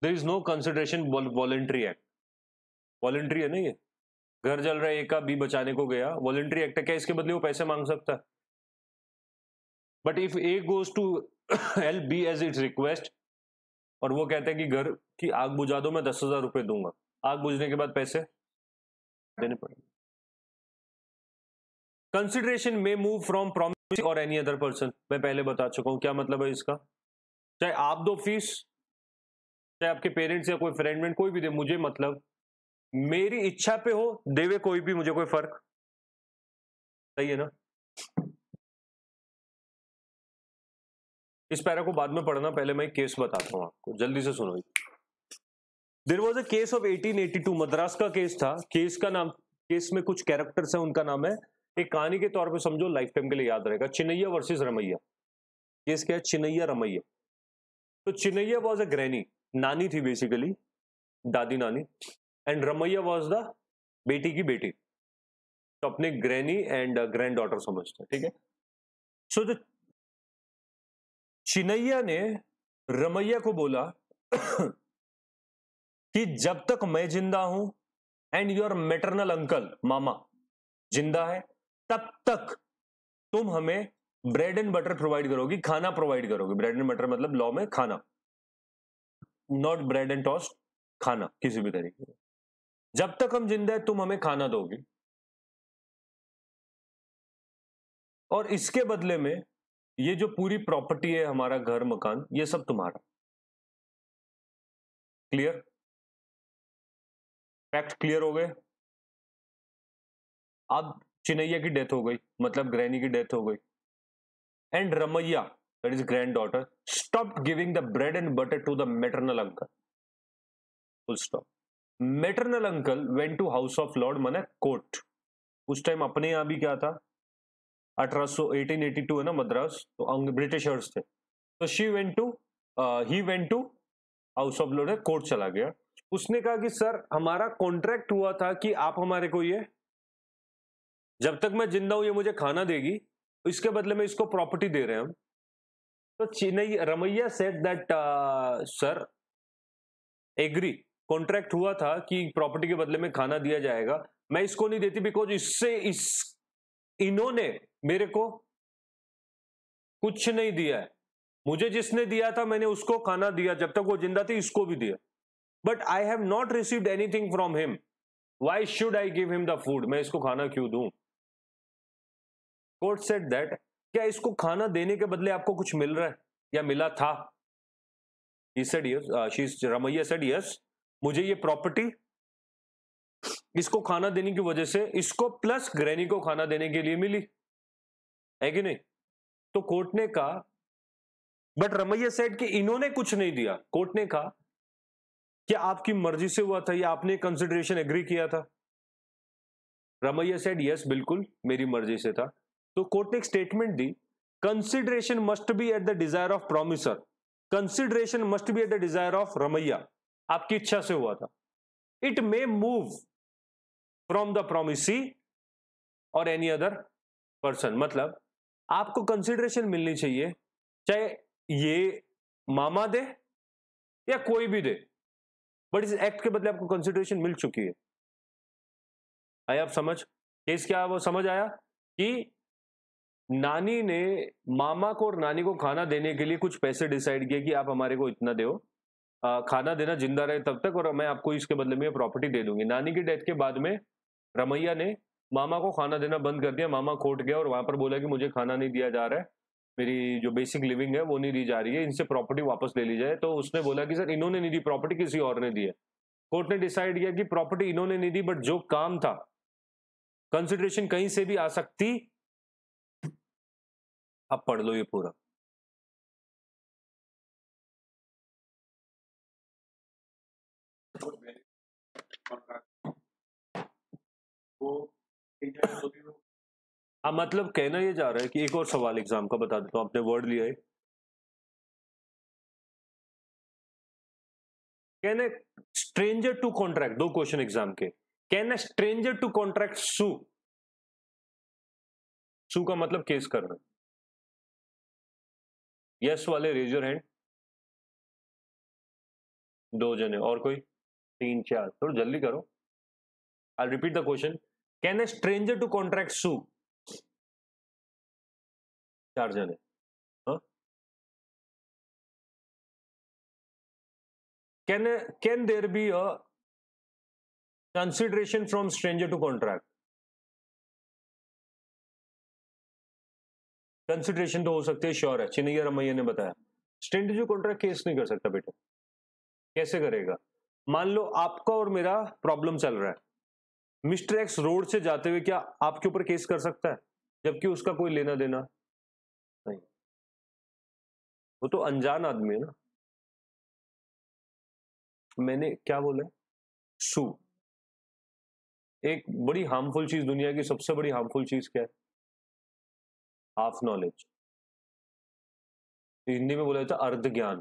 there is no consideration voluntary act. Voluntary है ना ये? घर जल रहा है ए का बी बचाने को गया वॉलेंट्री एक्ट है, क्या इसके बदले वो पैसे मांग सकता? है but if A goes to help B as its request और वो कहते हैं कि घर की आग बुझा दो, मैं दस हज़ार रुपए दूँगा। आग बुझने के बाद पैसे देने पड़ेंगे। Consideration may move from promise और एनी अदर पर्सन मैं पहले बता चुका हूँ, क्या मतलब है इसका? चाहे आप दो फ़ीस चाहे आपके पेरेंट्स या कोई फ्रेंड में कोई भी दे, मुझे मतलब मेरी इच्छा पे हो, देवे कोई भी, मुझे कोई फ़र्क। सही है ना? इस पैरा को बाद में पढ़ना, पहले मैं केस बताता हूँ आपको। जल्दी से सुनो there was a case of 1882 Madras का केस था। केस का नाम केस में कुछ कैरेक्टर्स है, उनका नाम है। एक कहानी के तौर पे समझो लाइफ टाइम के लिए याद रहेगा। चिनैया वर्सेस रमैया। केस क्या है? चिनैया रमैया। तो चिनैया वॉज़ अ ग्रैनी नानी थी बेसिकली दादी नानी एंड रमैया वॉज़ द बेटी की बेटी। तो अपने ग्रैनी एंड ग्रैंड डॉटर समझते हैं, ठीक है? सो द चिनैया ने रमैया को बोला [COUGHS] कि जब तक मैं ज़िंदा हूँ एंड योर मेटरनल अंकल मामा, ज़िंदा है, तब तक तुम हमें ब्रेड एंड बटर प्रोवाइड करोगी, खाना प्रोवाइड करोगे। ब्रेड एंड बटर मतलब लॉ में खाना नॉट ब्रेड एंड टॉस्ट खाना, किसी भी तरीके से। जब तक हम ज़िंदा है, तुम हमें खाना दोगे। और इसके बदले में ये जो पूरी प्रॉपर्टी है, हमारा घर, मकान, ये सब तुम्हारा। क्लियर फैक्ट क्लियर हो गए? अब चिनैया की डेथ हो गई मतलब ग्रैनी की डेथ हो गई। And Ramaiah that is grand daughter stop giving the bread and butter to the maternal uncle full stop maternal uncle went to house of lord मने कोर्ट उस टाइम अपने यहाँ भी क्या था? अठारह सो एटीन एटी टू है ना मद्रास? तो ब्रिटिशर्स थे। तो she went to he went to house of lord court चला गया। उसने कहा कि, सर, हमारा कॉन्ट्रैक्ट हुआ था कि आप हमारे को ये, जब तक मैं ज़िंदा हूँ, ये मुझे खाना देगी तो इसके बदले में इसको प्रॉपर्टी दे रहे हैं हम। तो Chinnaya Ramayya said that sir agree contract हुआ था कि प्रॉपर्टी के बदले में खाना दिया जाएगा। मैं इसको नहीं देती बिकॉज़ इससे इस इन्होंने मेरे को कुछ नहीं दिया है। मुझे जिसने दिया था मैंने उसको खाना दिया जब तक वो ज़िंदा थी इसको भी दिया। But I have not received anything from him why should I give him the food मैं इसको खाना क्यों दूँ? कोर्ट सेट दैट क्या इसको खाना देने के बदले आपको कुछ मिल रहा है? या मिला था? Said yes uh, Ramaiah said yes. मुझे ये प्रॉपर्टी इसको खाना देने की वजह से, इसको प्लस ग्रैनी को खाना देने के लिए मिली। है कि नहीं? तो कोर्ट ने कहा बट रमैया सेड कि इन्होंने कुछ नहीं दिया। कोर्ट ने कहा कि आपकी मर्ज़ी से हुआ था? या आपने कंसिडरेशन एग्री किया था? रमैया सेड यस बिल्कुल, मेरी मर्ज़ी से था। तो कोर्ट ने एक statement the consideration must be at the desire of promisor consideration must be at the desire of Ramaiah. आपकी इच्छा से हुआ था। It may move from the promisee or any other person मतलब आपको कंसिडरेशन मिलनी चाहिए, चाहे ये मामा दे या कोई भी दे बट इस एक्ट के बदले आपको कंसिडरेशन मिल चुकी है। आया आप समझ केस क्या वो समझ आया कि नानी ने मामा को और नानी को खाना देने के लिए कुछ पैसे डिसाइड किए कि आप हमारे को इतना दो खाना देना ज़िंदा रहे तब तक और मैं आपको इसके बदले में प्रॉपर्टी दे दूँगी। नानी की डेथ के बाद में रमैया ने मामा को खाना देना बंद कर दिया, मामा खोट गया और वहाँ पर बोला कि मुझे खाना नहीं दिया जा रहा है, मेरी जो बेसिक लिविंग है वो नहीं दी जा रही है, इनसे प्रॉपर्टी वापस ले ली जाए। तो उसने बोला कि, सर, इन्होंने नहीं दी प्रॉपर्टी किसी और ने दी है। कोर्ट ने डिसाइड किया कि प्रॉपर्टी इन्होंने नहीं दी बट जो काम था कंसिडरेशन कहीं से भी आ सकती, अब पढ़ लो ये पूरा। हाँ। मतलब कहना ये जा रहा है कि एक और सवाल एग्ज़ाम का बता देता हूँ, आपने वर्ड लिया है। Can a stranger to contract, दो क्वेश्चन एग्ज़ाम के। Can a stranger to contract sue? Sue का मतलब केस करना यस वाले रेज योर हैंड दो जने, और कोई? तीन, चार, थोड़ा जल्दी करो। I repeat the question can a stranger to contract sue चार जने। Can can there be a consideration from stranger to contract consideration तो हो सकती है श्योर है। चिन्नैया रमैया ने बताया। स्टेंट जो कॉन्ट्रैक्ट केस नहीं कर सकता बेटा। कैसे करेगा? मान लो आपका और मेरा प्रॉब्लम चल रहा है। मिस्टर एक्स रोड से जाते हुए क्या आपके ऊपर केस कर सकता है? जबकि उसका कोई लेना देना नहीं। वो तो अनजान आदमी है ना। मैंने क्या बोला? सू एक बड़ी हार्मफुल चीज़ दुनिया की, सबसे बड़ी हार्मफुल चीज़ क्या है? हाफ़ नॉलेज हिंदी में बोला जाता अर्ध ज्ञान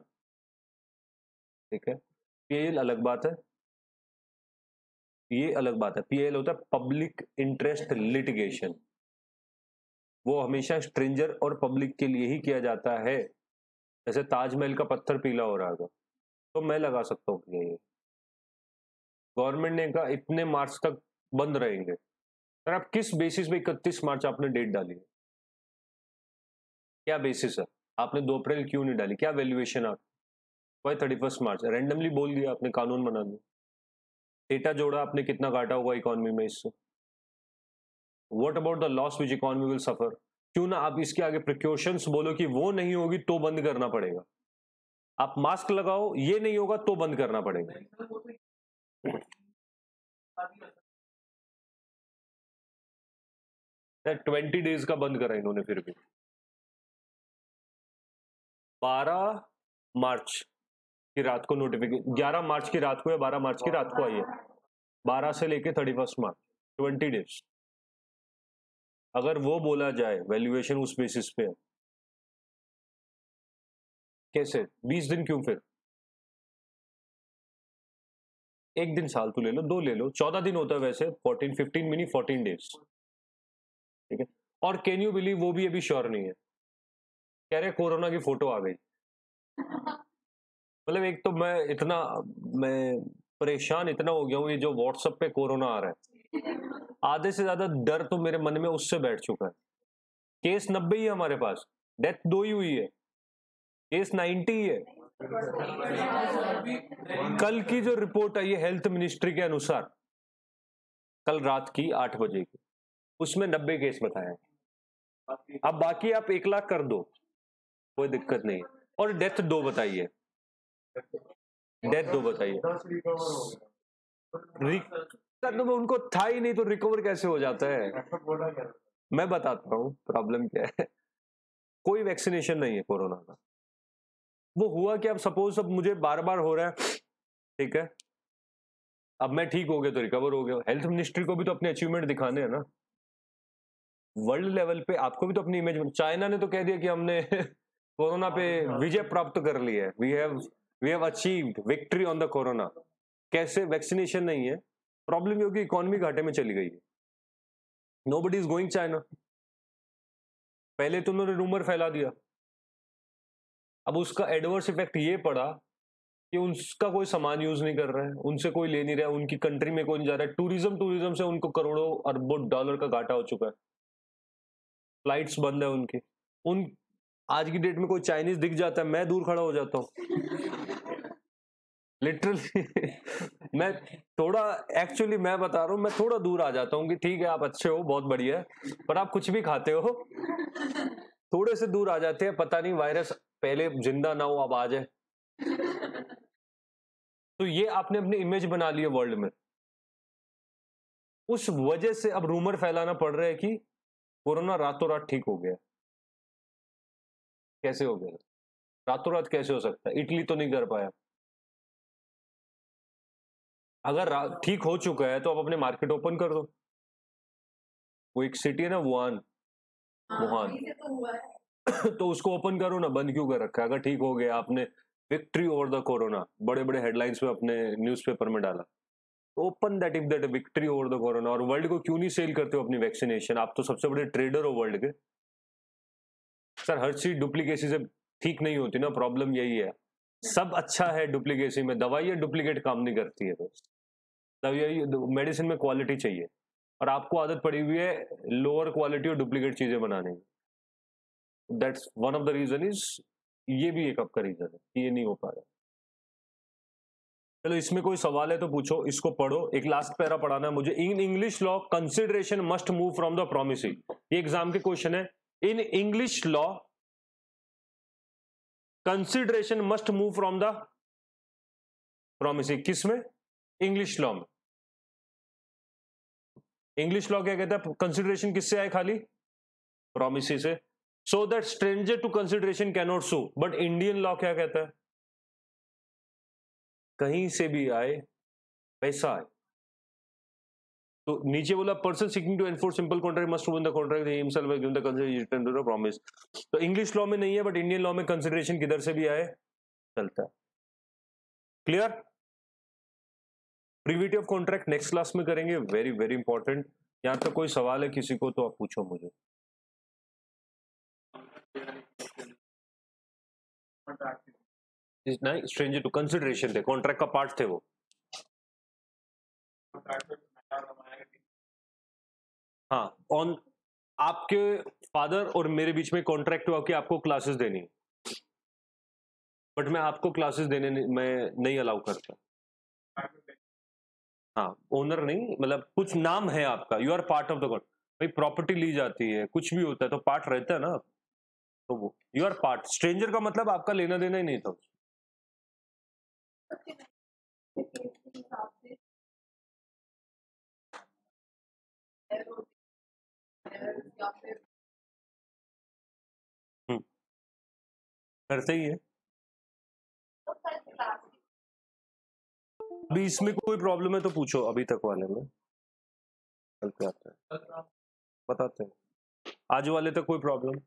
ठीक है? पीएल अलग बात है। ये अलग बात है। पीएल होता है पब्लिक इंटरेस्ट लिटिगेशन वो हमेशा स्ट्रेंजर और पब्लिक के लिए ही किया जाता है। जैसे ताजमहल का पत्थर पीला हो रहा था। तो मैं लगा सकता हूँ ये। गवर्नमेंट ने कहा, इतने मार्च तक बंद रहेंगे। सर, आप किस बेसिस पे इकतीस मार्च आपने डेट डाली है? क्या बेसिस है? आपने दो अप्रैल क्यों नहीं डाली? क्या वैल्यूएशन आप by thirty first March. Randomly बोल दिया आपने, कानून बना दिया। डेटा जोड़ा आपने, कितना काटा होगा इकोनॉमी में इससे? What about the loss which economy will suffer क्यों ना आप इसके आगे प्रिकॉशंस बोलो कि वो नहीं होगी तो बंद करना पड़ेगा। आप मास्क लगाओ, ये नहीं होगा तो बंद करना पड़ेगा। ट्वेंटी डेज़ का बंद करा इन्होंने फिर भी। बारह मार्च। की रात को नोटिफिकेशन ग्यारह मार्च की रात को या बारह मार्च की रात को आई है। बारह से लेके thirty first March twenty days अगर वो बोला जाए वैल्यूएशन उस बेसिस पे कैसे? बीस दिन क्यों फिर? एक दिन साल तो ले लो, दो ले लो। चौदह दिन होता है वैसे fourteen fifteen mini fourteen days ठीक है? और कैन यू बिलीव वो भी अभी श्योर नहीं है। कह रहे कोरोना की फ़ोटो आ गई। मतलब एक तो मैं इतना, मैं परेशान इतना हो गया हूँ, ये जो व्हाट्सएप पे कोरोना आ रहा है। आधे से ज़्यादा डर तो मेरे मन में उससे बैठ चुका है। केस नब्बे ही हमारे पास, डेथ दो ही हुई है। केस नाइन्टी ही है। कल की जो रिपोर्ट आई है हेल्थ मिनिस्ट्री के अनुसार, कल रात की आठ बजे की, उसमें नब्बे केस बताए अब बाकी आप एक लाख कर दो, कोई दिक्कत नहीं। और डेथ दो बताइए। डेथ दो बताइए तो उनको था ही नहीं तो रिकवर कैसे हो जाता है? मैं बताता हूँ प्रॉब्लम क्या है? कोई वैक्सीनेशन नहीं है कोरोना का। वो हुआ कि अब सपोज़ अब मुझे बार बार हो रहा है ठीक है? अब मैं ठीक हो गया तो रिकवर हो गया। हेल्थ मिनिस्ट्री को भी तो अपने अचीवमेंट दिखाने हैं ना। वर्ल्ड लेवल पे आपको भी तो अपनी इमेज चाइना ने तो कह दिया कि हमने [LAUGHS] कोरोना पे विजय प्राप्त कर लिया है। We have we have achieved victory on the corona कैसे? वैक्सीनेशन नहीं है। प्रॉब्लम ये इकोनॉमी घाटे में चली गई है। Nobody is going China पहले तो उन्होंने रूमर फैला दिया। अब उसका एडवर्स इफ़ेक्ट ये पड़ा कि उसका कोई सामान यूज़ नहीं कर रहा है। उनसे कोई ले नहीं रहा। है उनकी कंट्री में कोई नहीं जा रहा है। टूरिज़्म टूरिज़्म से उनको करोड़ों अरबों डॉलर का घाटा हो चुका है। फ्लाइट्स बंद है उनकी। उन आज की डेट में कोई चाइनीज़ दिख जाता है, मैं दूर खड़ा हो जाता हूँ। लिटरली [LAUGHS] मैं थोड़ा एक्चुअली मैं बता रहा हूँ, मैं थोड़ा दूर आ जाता हूँ कि ठीक है, आप अच्छे हो, बहुत बढ़िया है, पर आप कुछ भी खाते हो, थोड़े से दूर आ जाते हैं, पता नहीं वायरस पहले ज़िंदा ना हो, अब आ जाए। तो ये आपने अपनी इमेज बना ली है वर्ल्ड में। उस वजह से अब रूमर फैलाना पड़ रहा है कि कोरोना रातों रात ठीक हो गया कैसे हो गया? रातों रात कैसे हो सकता है? इटली तो नहीं कर पाया। अगर ठीक हो चुका है तो आप अपने मार्केट ओपन कर दो। वो एक सिटी है ना वुहान। हाँ, वुहान। तो, [COUGHS] तो उसको ओपन करो ना बंद क्यों कर रखा है? अगर ठीक हो गया आपने विक्ट्री ओवर द कोरोना बड़े बड़े हेडलाइंस में अपने न्यूज़पेपर में डाला। Open that if that victory over the corona और वर्ल्ड को क्यों नहीं सेल करते हो अपनी वैक्सीनेशन आप तो सबसे बड़े ट्रेडर हो वर्ल्ड के। सर हर चीज़ डुप्लीकेसी से ठीक नहीं होती ना, प्रॉब्लम यही है। सब अच्छा है डुप्लीकेसी में दवाइयाँ डुप्लीकेट काम नहीं करती है दोस्त। दवाई मेडिसिन में क्वालिटी चाहिए। और आपको आदत पड़ी हुई है लोअर क्वालिटी और डुप्लीकेट चीज़ें बनाने की। That's one of the reason is ये भी एक आपका रीजन है ये नहीं हो पा रहा। चलो, इसमें कोई सवाल है तो पूछो, इसको पढ़ो। एक लास्ट पैरा पढ़ाना है मुझे। In English law consideration must move from the promise ये एग्ज़ाम के क्वेश्चन है। In English law consideration must move from the promise किसमें? इंग्लिश लॉ में. इंग्लिश लॉ क्या कहता है? कंसिडरेशन किससे आए खाली? प्रोमिस से. So that stranger to consideration cannot so but Indian law क्या कहता है? कहीं से भी आए, पैसा आए. तो नीचे बोला person seeking to enforce simple contract must one the contract himself given the consideration to the promise तो इंग्लिश लॉ में नहीं है बट इंडियन लॉ में कंसिडरेशन किधर से भी आए, चलता है। Clear privity of contract next class में करेंगे। वेरी वेरी इंपॉर्टेंट यहाँ तक कोई सवाल है किसी को तो आप पूछो मुझे। नहीं स्ट्रेंजर टू कंसिडरेशन थे। कॉन्ट्रैक्ट का पार्ट थे वो। हाँ ऑन आपके फादर और मेरे बीच में कॉन्ट्रैक्ट हुआ कि आपको क्लासेस देनी बट मैं आपको क्लासेस देने मैं नहीं अलाउ करता। हाँ ओनर नहीं मतलब कुछ नाम है आपका you are part of the god भाई प्रॉपर्टी ली जाती है, कुछ भी होता है तो पार्ट रहता है ना तो वो यू आर पार्ट स्ट्रेंजर का मतलब आपका लेना देना ही नहीं था हम्म। करते ही है। अभी इसमें कोई प्रॉब्लम है तो पूछो अभी तक वाले में। चलते आते हैं। बताते हैं। आज वाले तक कोई प्रॉब्लम